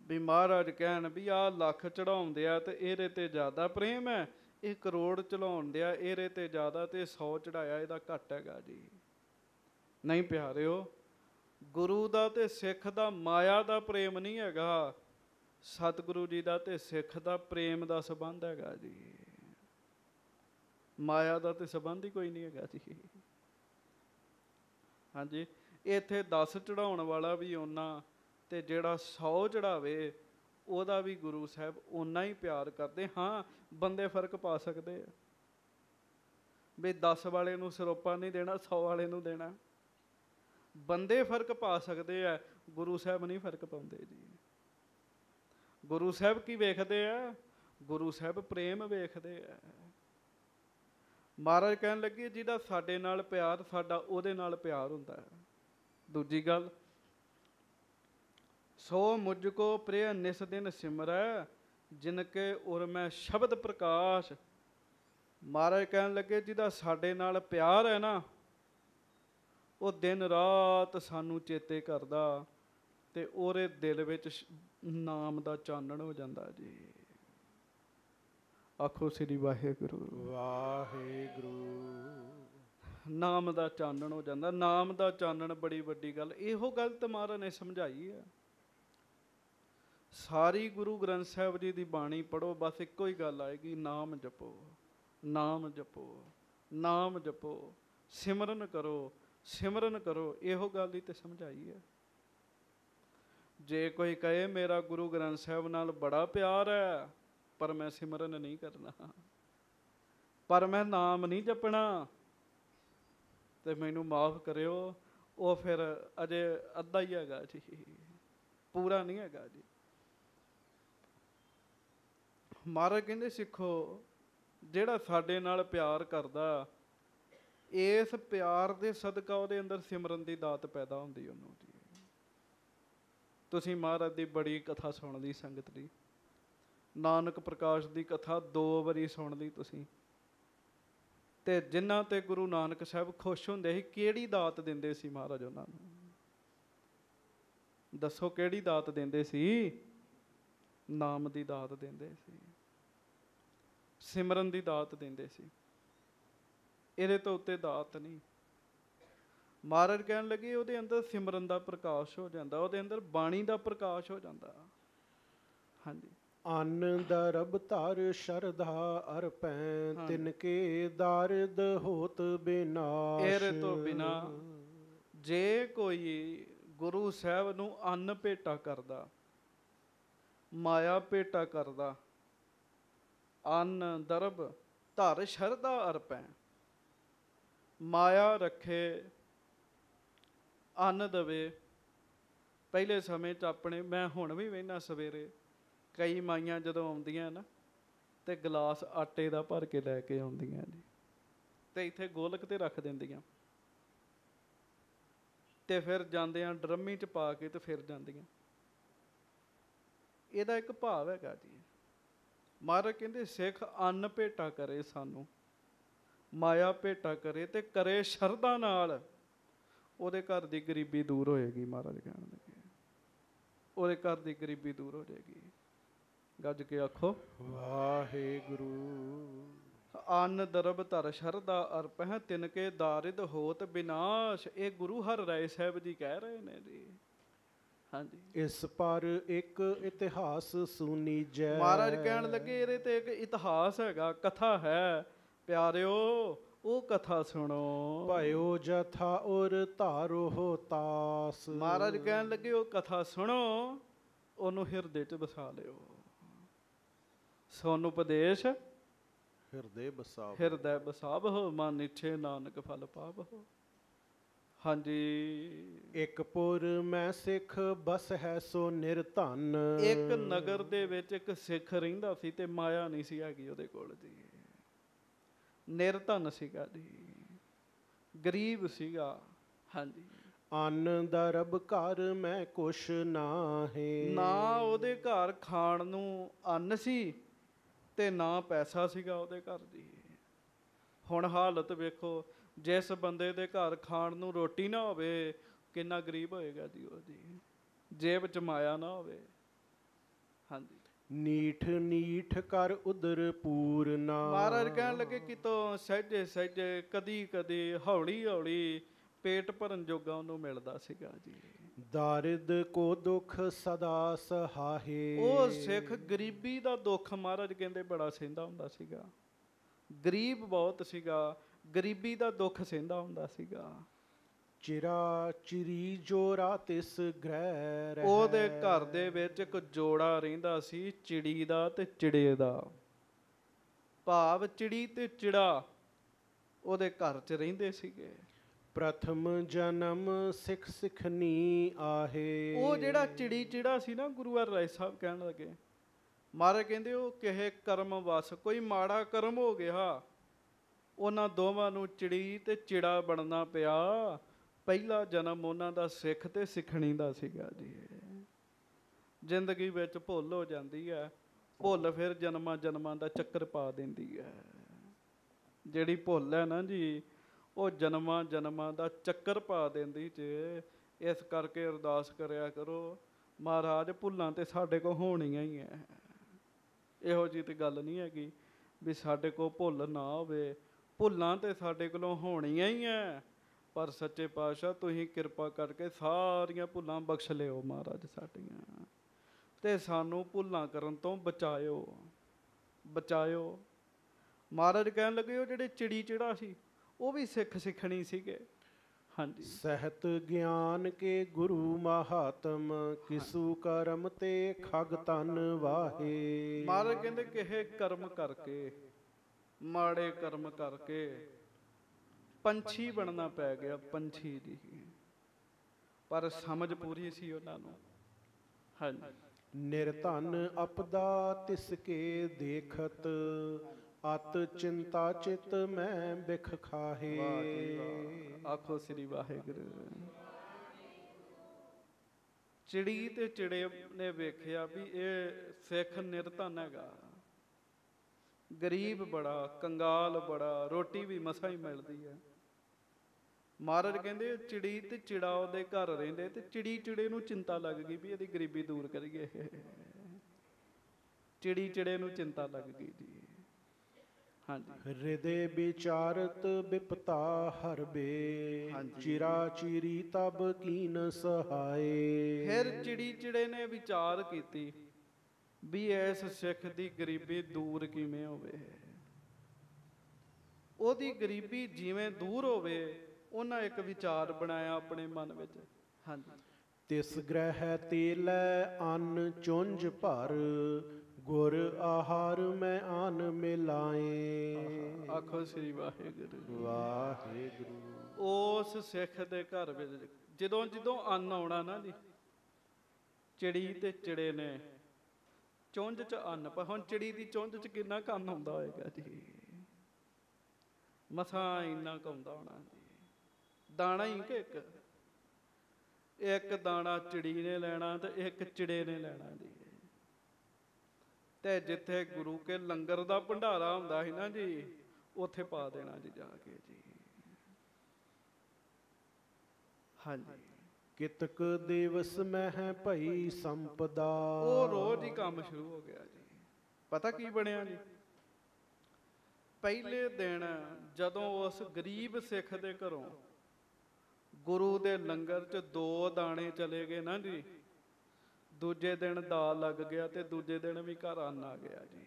ਵੀ ਮਹਾਰਾਜ ਕਹਿਣ ਵੀ ਆ ਲੱਖ ਚੜਾਉਂਦੇ ਆ ਤੇ ਇਹਦੇ ਤੇ ਜ਼ਿਆਦਾ ਪ੍ਰੇਮ ਹੈ, ਇਹ ਕਰੋੜ ਚੜਾਉਂਦੇ ਆ, ਇਹਦੇ ਤੇ ਜ਼ਿਆਦਾ ਤੇ 100 ਚੜਾਇਆ ਇਹਦਾ ਘੱਟ ਹੈਗਾ ਜੀ। ਨਹੀਂ ਪਿਆਰਿਓ, ਗੁਰੂ ਦਾ ਤੇ ਸਿੱਖ ਦਾ ਮਾਇਆ ਦਾ ਪ੍ਰੇਮ ਨਹੀਂ ਹੈਗਾ। ਸਤਿਗੁਰੂ ਜੀ ਦਾ ਤੇ ਸਿੱਖ ਦਾ ਪ੍ਰੇਮ ਦਾ ਸੰਬੰਧ ਹੈਗਾ ਜੀ। ਮਾਇਆ ਦਾ ਤੇ ਸੰਬੰਧ ਹੀ ਕੋਈ ਨਹੀਂ ਹੈਗਾ ਜੀ। ਹਾਂਜੀ, ਇੱਥੇ 10 ਚੜਾਉਣ ਵਾਲਾ ਵੀ ਉਹਨਾਂ ਤੇ ਜਿਹੜਾ 100 ਚੜਾਵੇ ਉਹਦਾ ਵੀ ਗੁਰੂ ਸਾਹਿਬ ਓਨਾ ਹੀ ਪਿਆਰ ਕਰਦੇ। ਹਾਂ, ਬੰਦੇ ਫ਼ਰਕ ਪਾ ਸਕਦੇ ਆ। ਵੀ 10 ਵਾਲੇ ਨੂੰ ਸਰੋਪਾ ਨਹੀਂ ਦੇਣਾ 100 ਵਾਲੇ ਨੂੰ ਦੇਣਾ। ਬੰਦੇ ਫ਼ਰਕ ਪਾ ਸਕਦੇ ਆ, ਗੁਰੂ ਸਾਹਿਬ ਨਹੀਂ ਫ਼ਰਕ ਪਾਉਂਦੇ ਜੀ। ਗੁਰੂ ਸਾਹਿਬ ਕੀ ਵੇਖਦੇ ਆ? ਗੁਰੂ ਸਾਹਿਬ ਪ੍ਰੇਮ ਵੇਖਦੇ ਆ। ਮਹਾਰਾਜ ਕਹਿਣ ਲੱਗੇ, ਜਿਹਦਾ ਸਾਡੇ ਨਾਲ ਪਿਆਰ, ਸਾਡਾ ਉਹਦੇ ਨਾਲ ਪਿਆਰ ਹੁੰਦਾ ਹੈ। ਦੂਜੀ ਗੱਲ, ਸੋ ਮੁਝ ਕੋ ਪ੍ਰਿਯ ਨਿਸ ਦਿਨ ਸਿਮਰੈ, ਜਿਨ ਕੇ ਉਰ ਮੈਂ ਸ਼ਬਦ ਪ੍ਰਕਾਸ਼। ਮਹਾਰਾਜ ਕਹਿਣ ਲੱਗੇ, ਜਿਹਦਾ ਸਾਡੇ ਨਾਲ ਪਿਆਰ ਹੈ ਨਾ, ਉਹ ਦਿਨ ਰਾਤ ਸਾਨੂੰ ਚੇਤੇ ਕਰਦਾ। ਤੇ ਉਹਦੇ ਦਿਲ ਵਿੱਚ ਨਾਮ ਦਾ ਚਾਨਣ ਹੋ ਜਾਂਦਾ ਜੀ। ਆਖੋ ਸ੍ਰੀ ਵਾਹਿਗੁਰੂ। ਵਾਹਿਗੁਰੂ। ਨਾਮ ਦਾ ਚਾਨਣ ਹੋ ਜਾਂਦਾ। ਨਾਮ ਦਾ ਚਾਨਣ ਬੜੀ ਵੱਡੀ ਗੱਲ। ਇਹੋ ਗੱਲ ਤੇ ਮਹਾਰਾਜ ਨੇ ਸਮਝਾਈ ਹੈ ਸਾਰੀ ਗੁਰੂ ਗ੍ਰੰਥ ਸਾਹਿਬ ਜੀ ਦੀ ਬਾਣੀ ਪੜੋ ਬਸ ਇੱਕੋ ਹੀ ਗੱਲ ਆਏਗੀ ਨਾਮ ਜਪੋ ਨਾਮ ਜਪੋ ਨਾਮ ਜਪੋ ਸਿਮਰਨ ਕਰੋ ਸਿਮਰਨ ਕਰੋ। ਇਹੋ ਗੱਲ ਹੀ ਤੇ ਸਮਝਾਈ ਹੈ ਜੇ ਕੋਈ ਕਹੇ ਮੇਰਾ ਗੁਰੂ ਗ੍ਰੰਥ ਸਾਹਿਬ ਨਾਲ ਬੜਾ ਪਿਆਰ ਹੈ, ਪਰ ਮੈਂ ਸਿਮਰਨ ਨਹੀਂ ਕਰਨਾ। ਪਰ ਮੈਂ ਨਾਮ ਨਹੀਂ ਜਪਣਾ। ਤੇ ਮੈਨੂੰ ਮਾਫ ਕਰਿਓ, ਉਹ ਫਿਰ ਅਜੇ ਅੱਧਾ ਹੀ ਹੈਗਾ ਜੀ। ਪੂਰਾ ਨਹੀਂ ਹੈਗਾ ਜੀ। ਮਹਾਰਾਜ ਕਹਿੰਦੇ, ਸਿੱਖੋ, ਜਿਹੜਾ ਸਾਡੇ ਨਾਲ ਪਿਆਰ ਕਰਦਾ, ਇਸ ਪਿਆਰ ਦੇ ਸਦਕਾ ਉਹਦੇ ਅੰਦਰ ਸਿਮਰਨ ਦੀ ਦਾਤ ਪੈਦਾ ਹੁੰਦੀ ਉਹਨੂੰ ਜੀ। ਤੁਸੀਂ ਮਹਾਰਾਜ ਦੀ ਬੜੀ ਕਥਾ ਸੁਣ ਲਈ ਸੰਗਤ ਦੀ। ਨਾਨਕ ਪ੍ਰਕਾਸ਼ ਦੀ ਕਥਾ ਦੋ ਵਾਰੀ ਸੁਣ ਲਈ ਤੁਸੀਂ। ਤੇ ਜਿਨ੍ਹਾਂ ਤੇ ਗੁਰੂ ਨਾਨਕ ਸਾਹਿਬ ਖੁਸ਼ ਹੁੰਦੇ ਸੀ, ਕਿਹੜੀ ਦਾਤ ਦਿੰਦੇ ਸੀ ਮਹਾਰਾਜ ਉਹਨਾਂ ਨੂੰ? ਦੱਸੋ ਕਿਹੜੀ ਦਾਤ ਦਿੰਦੇ ਸੀ? ਨਾਮ ਦੀ ਦਾਤ ਦਿੰਦੇ ਸੀ। ਸਿਮਰਨ ਦੀ ਦਾਤ ਦਿੰਦੇ ਸੀ। ਇਹਦੇ ਤੋਂ ਉੱਤੇ ਦਾਤ ਨਹੀਂ। ਮਹਾਰਾਜ ਕਹਿਣ ਲੱਗੇ ਉਹਦੇ ਅੰਦਰ ਸਿਮਰਨ ਦਾ ਪ੍ਰਕਾਸ਼ ਹੋ ਜਾਂਦਾ ਉਹਦੇ ਅੰਦਰ ਬਾਣੀ ਦਾ ਪ੍ਰਕਾਸ਼ ਹੋ ਜਾਂਦਾ। ਹਾਂਜੀ। ਅੰਨ ਦਰਬ ਧਰ ਸ਼ਰਧਾ ਅਰਪੈ। ਤਿਨ ਕੇ ਦਾਰਦ ਹੋਤ ਬਿਨਾਸ਼। ਇਹਦੇ ਤੋਂ ਬਿਨਾ ਜੇ ਕੋਈ ਗੁਰੂ ਸਾਹਿਬ ਨੂੰ ਅੰਨ ਭੇਟਾ ਕਰਦਾ ਮਾਇਆ ਭੇਟਾ ਕਰਦਾ ਅੰਨ ਦਰਬ ਧਰ ਸ਼ਰਧਾ ਅਰਪੈ ਮਾਇਆ ਰੱਖੇ ਅੰਨ ਦਵੇ, ਪਹਿਲੇ ਸਮੇਂ 'ਚ ਆਪਣੇ, ਮੈਂ ਹੁਣ ਵੀ ਵੇਖਣਾ ਸਵੇਰੇ, ਕਈ ਮਾਈਆਂ ਜਦੋਂ ਆਉਂਦੀਆਂ ਨਾ, ਤੇ ਗਲਾਸ ਆਟੇ ਦਾ ਭਰ ਕੇ ਲੈ ਕੇ ਆਉਂਦੀਆਂ ਜੀ ਤੇ ਇੱਥੇ ਗੋਲਕ ਤੇ ਰੱਖ ਦਿੰਦੀਆਂ। ਤੇ ਫਿਰ ਜਾਂਦਿਆਂ ਡਰਮੀ 'ਚ ਪਾ ਕੇ ਤੇ ਫਿਰ ਜਾਂਦੀਆਂ। ਇਹਦਾ ਇੱਕ ਭਾਵ ਹੈਗਾ ਜੀ। ਮਹਾਰਾਜ ਕਹਿੰਦੇ, ਸਿੱਖ ਅੰਨ ਭੇਟਾ ਕਰੇ ਸਾਨੂੰ, ਮਾਇਆ ਭੇਟਾ ਕਰੇ ਤੇ ਕਰੇ ਸ਼ਰਧਾ ਨਾਲ। ਉਹਦੇ ਘਰ ਦੀ ਗਰੀਬੀ ਦੂਰ ਹੋਏਗੀ ਮਹਾਰਾਜ ਕਹਿਣ ਲੱਗੇ। ਉਹਦੇ ਘਰ ਦੀ ਗਰੀਬੀ ਦੂਰ ਹੋ ਜਾਏਗੀ। ਗੱਜ ਕੇ ਆਖੋ ਵਾਹਿਗੁਰੂ। ਅੰਨ ਦਰਬ ਧਰ ਸ਼ਰਦਾ ਅਰਪਹਿ ਤਿਨ ਕੇ ਦਾਰਿਦ ਹੋਤ ਬਿਨਾਸ਼। ਇਹ ਗੁਰੂ ਹਰ ਰਾਏ ਸਾਹਿਬ ਜੀ ਕਹਿ ਰਹੇ ਨੇ ਜੀ। ਹਾਂਜੀ। ਇਸ ਪਰ ਇੱਕ ਇਤਿਹਾਸ ਸੁਨੀਜੈ ਮਹਾਰਾਜ ਕਹਿਣ ਲੱਗੇ ਇਹਦੇ ਤੇ ਇੱਕ ਇਤਿਹਾਸ ਹੈਗਾ ਕਥਾ ਹੈ। ਪਿਆਰਿਓ ਉਹ ਕਥਾ ਸੁਣੋ। ਭਇਓ ਜਥਾ ਔਰ ਧਾਰੋ ਹੋ ਤਾਸ। ਮਹਾਰਾਜ ਕਹਿਣ ਲੱਗੇ ਉਹ ਕਥਾ ਸੁਣੋ ਉਹਨੂੰ ਹਿਰਦੇ 'ਚ ਵਸਾ ਲਿਓ। ਸੋਨ ਉਪਦੇਸ਼ ਹਿਰਦੇ ਬਸਾਵ ਹਿਰਦੈ ਬਸਾਬਹੁ ਮਨ ਨਿਛੇ ਨਾਨਕ ਫਲ ਪਾਵਹੁ ਹਾਂਜੀ। ਇੱਕ ਪੁਰ ਮੈਂ ਸਿੱਖ ਬਸ ਹੈ ਸੋ ਨਿਰਧਨ ਇੱਕ ਨਗਰ ਦੇ ਵਿੱਚ ਇੱਕ ਸਿੱਖ ਰਹਿੰਦਾ ਸੀ ਤੇ ਮਾਇਆ ਨਹੀਂ ਸੀ ਹੈਗੀ ਉਹਦੇ ਕੋਲ ਜੀ। ਨਿਰਧਨ ਸੀਗਾ ਜੀ। ਗਰੀਬ ਸੀਗਾ। ਹਾਂਜੀ। ਅੰਨ ਦਾ ਰਬ ਘਰ ਮੈਂ ਕੁਛ ਨਾਹੀ। ਨਾ ਉਹਦੇ ਘਰ ਖਾਣ ਨੂੰ ਅੰਨ ਸੀ ਤੇ ਨਾ ਪੈਸਾ ਸੀਗਾ ਉਹਦੇ ਘਰ ਦੀ। ਹੁਣ ਹਾਲਤ ਵੇਖੋ ਜਿਸ ਬੰਦੇ ਦੇ ਘਰ ਖਾਣ ਨੂੰ ਰੋਟੀ ਨਾ ਹੋਵੇ ਕਿੰਨਾ ਗਰੀਬ ਹੋਏਗਾ ਜੀ ਉਹ ਜੀ। ਜੇਬ ਚ ਮਾਇਆ ਨਾ ਹੋਵੇ। ਹਾਂਜੀ। ਨੀਠ ਨੀਠ ਕਰ ਉਦਰ ਪੂਰਨਾ ਮਹਾਰਾਜ ਕਹਿਣ ਲੱਗੇ ਕਿਤੋਂ ਸਹਿਜੇ ਸਹਿਜੇ ਕਦੀ ਕਦੀ ਹੌਲੀ ਹੌਲੀ ਪੇਟ ਭਰਨ ਜੋਗਾ ਉਹਨੂੰ ਮਿਲਦਾ ਸੀਗਾ ਜੀ। ਦਾਰਿਦ ਕੋ ਦੁਖ ਸਦਾ ਸਹਾਹੇ। ਉਹ ਸਿੱਖ ਗਰੀਬੀ ਦਾ ਦੁੱਖ ਮਹਾਰਾਜ ਕਹਿੰਦੇ ਬੜਾ ਸਹਿੰਦਾ ਹੁੰਦਾ ਸੀਗਾ। ਗਰੀਬ ਬਹੁਤ ਸੀਗਾ ਗਰੀਬੀ ਦਾ ਦੁੱਖ ਸਹਿੰਦਾ ਹੁੰਦਾ ਸੀਗਾ। ਚਿਰਾ ਚਿਰੀ ਜੋਰਾ ਤਿਸ ਗ੍ਰਹਿ ਰਹਿ। ਉਹਦੇ ਘਰ ਦੇ ਵਿੱਚ ਇੱਕ ਜੋੜਾ ਰਹਿੰਦਾ ਸੀ ਚਿੜੀ ਦਾ ਤੇ ਚਿੜੇ ਦਾ। ਭਾਵ ਚਿੜੀ ਤੇ ਚਿੜਾ ਉਹਦੇ ਘਰ 'ਚ ਰਹਿੰਦੇ ਸੀਗੇ। ਪ੍ਰਥਮ ਜਨਮ ਸਿੱਖ ਸਿਖਨੀ ਆਹੇ। ਉਹ ਜਿਹੜਾ ਚਿੜੀ ਚਿੜਾ ਸੀ ਨਾ ਗੁਰੂ ਰਾਏ ਸਾਹਿਬ ਕਹਿਣ ਲੱਗੇ। ਮਹਾਰਾਜ ਕਹਿੰਦੇ ਉਹ ਕਿਹੇ ਕਰਮ ਵਸ ਕੋਈ ਮਾੜਾ ਕਰਮ ਹੋ ਗਿਆ। ਉਹਨਾਂ ਦੋਵਾਂ ਨੂੰ ਚਿੜੀ ਤੇ ਚਿੜਾ ਬਣਨਾ ਪਿਆ। ਪਹਿਲਾ ਜਨਮ ਉਹਨਾਂ ਦਾ ਸਿੱਖ ਤੇ ਸਿੱਖਣੀ ਦਾ ਸੀਗਾ ਜੀ। ਜ਼ਿੰਦਗੀ ਵਿੱਚ ਭੁੱਲ ਹੋ ਜਾਂਦੀ ਹੈ, ਭੁੱਲ ਫਿਰ ਜਨਮਾਂ ਜਨਮਾਂ ਦਾ ਚੱਕਰ ਪਾ ਦਿੰਦੀ ਹੈ। ਜਿਹੜੀ ਭੁੱਲ ਹੈ ਨਾ ਜੀ, ਉਹ ਜਨਮਾਂ ਜਨਮਾਂ ਦਾ ਚੱਕਰ ਪਾ ਦਿੰਦੀ ਜੇ। ਇਸ ਕਰਕੇ ਅਰਦਾਸ ਕਰਿਆ ਕਰੋ, ਮਹਾਰਾਜ ਭੁੱਲਾਂ ਤੇ ਸਾਡੇ ਕੋ ਹੋਣੀਆਂ ਹੀ ਐ। ਇਹੋ ਜੀ ਤੇ ਗੱਲ ਨਹੀਂ ਹੈਗੀ ਵੀ ਸਾਡੇ ਕੋ ਭੁੱਲ ਨਾ ਹੋਵੇ, ਭੁੱਲਾਂ ਤੇ ਸਾਡੇ ਕੋਲੋਂ ਹੋਣੀਆਂ ਹੀ ਐ। ਪਰ ਸੱਚੇ ਪਾਤਸ਼ਾਹ ਤੁਸੀਂ ਕਿਰਪਾ ਕਰਕੇ ਸਾਰੀਆਂ ਭੁੱਲਾਂ ਬਖਸ਼ ਲਿਓ ਮਹਾਰਾਜ ਸਾਡੀਆਂ। ਤੇ ਸਾਨੂੰ ਭੁੱਲਾਂ ਕਰਨ ਤੋਂ ਬਚਾਇਓ ਬਚਾਇਓ। ਮਹਾਰਾਜ ਕਹਿਣ ਲੱਗੇ ਉਹ ਜਿਹੜੇ ਚਿੜੀ ਚਿੜਾ ਸੀ ਉਹ ਵੀ ਸਿੱਖ ਸਿੱਖਣੀ ਸੀਗੇ। ਹਾਂਜੀ। ਸਹਿਤ ਗਿਆਨ ਕੇ ਗੁਰੂ ਮਹਾਤਮ ਕਿਸੂ ਕਰਮ ਤੇ ਖਗ ਤਨ ਵਾਹੇ। ਮਹਾਰਾਜ ਕਹਿੰਦੇ ਕਿਹੇ ਕਰਮ ਕਰਕੇ ਮਾੜੇ ਕਰਮ ਕਰਕੇ ਪੰਛੀ ਬਣਨਾ ਪੈ ਗਿਆ ਪੰਛੀ ਜੀ ਪਰ ਸਮਝ ਪੂਰੀ ਸੀ ਉਹਨਾਂ ਨੂੰ। ਹਾਂਜੀ। ਨਿਰਧਨ ਅਪਦਾ ਤਿਸ ਕੇ ਦੇਖਤ ਅਤ ਚਿੰਤਾ ਚਿਤ ਮੈਂ ਬਿਖ ਖਾਹੇ। ਆਖੋ ਸ੍ਰੀ ਵਾਹਿਗੁਰੂ। ਚਿੜੀ ਤੇ ਚਿੜੇ ਨੇ ਵੇਖਿਆ ਵੀ ਇਹ ਸਿੱਖ ਨਿਰਧਨ ਹੈਗਾ। ਗਰੀਬ ਬੜਾ ਕੰਗਾਲ ਬੜਾ ਰੋਟੀ ਵੀ ਮਸਾਂ ਹੀ ਮਿਲਦੀ ਹੈ। ਮਹਾਰਾਜ ਕਹਿੰਦੇ ਚਿੜੀ ਤੇ ਚਿੜਾ ਉਹਦੇ ਘਰ ਰਹਿੰਦੇ ਤੇ ਚਿੜੀ ਚਿੜੇ ਨੂੰ ਚਿੰਤਾ ਲੱਗ ਗਈ ਵੀ ਇਹਦੀ ਗਰੀਬੀ ਦੂਰ ਕਰੀਏ। ਚਿੜੀ ਚਿੜੇ ਨੂੰ ਚਿੰਤਾ ਲੱਗ ਗਈ ਜੀ। ਹਾਂਜੀ। ਹਿਰਦੇ ਵਿਚਾਰਤ ਬਿਪਤਾ ਹਰਬੇ। ਚਿਰਾ ਚੀਰੀ ਤਬ ਕੀਨ ਸਹਾਏ। ਫਿਰ ਚਿੜੀ ਚਿੜੇ ਨੇ ਵਿਚਾਰ ਕੀਤੀ ਵੀ ਇਸ ਸਿੱਖ ਦੀ ਗਰੀਬੀ ਦੂਰ ਕਿਵੇਂ ਹੋਵੇ। ਉਹਦੀ ਗਰੀਬੀ ਜਿਵੇਂ ਦੂਰ ਹੋਵੇ ਉਹਨਾਂ ਇੱਕ ਵਿਚਾਰ ਬਣਾਇਆ ਆਪਣੇ ਮਨ ਵਿੱਚ। ਹਾਂਜੀ। ਤਿਸ ਗ੍ਰਹਿ ਤੇਲੈ ਅੰਨ ਚੁੰਝ ਭਰ ਗੁਰ ਆਹਾਰ ਮੈਂ ਆਨ ਮਿਲਾਏ। ਆਖੋ ਸ੍ਰੀ ਵਾਹਿਗੁਰੂ। ਵਾਹਿਗੁਰੂ। ਉਸ ਸਿੱਖ ਦੇ ਘਰ ਵਿੱਚ ਜਦੋਂ ਜਦੋਂ ਅੰਨ ਆਉਣਾ ਨਾ ਜੀ ਚਿੜੀ ਤੇ ਚਿੜੇ ਨੇ ਚੁੰਝ ਚ ਅੰਨ ਪਰ ਹੁਣ ਚਿੜੀ ਦੀ ਚੁੰਝ ਚ ਕਿੰਨਾ ਕੁ ਅੰਨ ਆਉਂਦਾ ਹੋਏਗਾ ਜੀ? ਮਸਾਂ ਇੰਨਾ ਕੁ ਆਉਂਦਾ ਹੋਣਾ ਜੀ। ਦਾਣਾ ਹੀ ਕਿ ਇੱਕ? ਇੱਕ ਦਾਣਾ ਚਿੜੀ ਨੇ ਲੈਣਾ ਤੇ ਇੱਕ ਚਿੜੇ ਨੇ ਲੈਣਾ ਜੀ। ਤੇ ਜਿੱਥੇ ਗੁਰੂ ਕੇ ਲੰਗਰ ਦਾ ਭੰਡਾਰਾ ਹੁੰਦਾ ਸੀ ਨਾ ਜੀ ਉੱਥੇ ਪਾ ਦੇਣਾ ਜੀ ਜਾ ਕੇ ਜੀ। ਹਾਂਜੀ। ਕਿਤਕ ਦਿਵਸ ਮਹਿ ਭਈ ਸੰਪਦਾ। ਉਹ ਰੋਜ਼ ਹੀ ਕੰਮ ਸ਼ੁਰੂ ਹੋ ਗਿਆ ਜੀ। ਪਤਾ ਕੀ ਬਣਿਆ ਜੀ? ਪਹਿਲੇ ਦਿਨ ਜਦੋਂ ਉਸ ਗਰੀਬ ਸਿੱਖ ਦੇ ਘਰੋਂ ਗੁਰੂ ਦੇ ਲੰਗਰ 'ਚ ਦੋ ਦਾਣੇ ਚਲੇ ਗਏ ਨਾ ਜੀ। ਦੂਜੇ ਦਿਨ ਦਾਲ ਲੱਗ ਗਿਆ ਤੇ ਦੂਜੇ ਦਿਨ ਵੀ ਘਰ ਅੰਨ ਆ ਗਿਆ ਜੀ।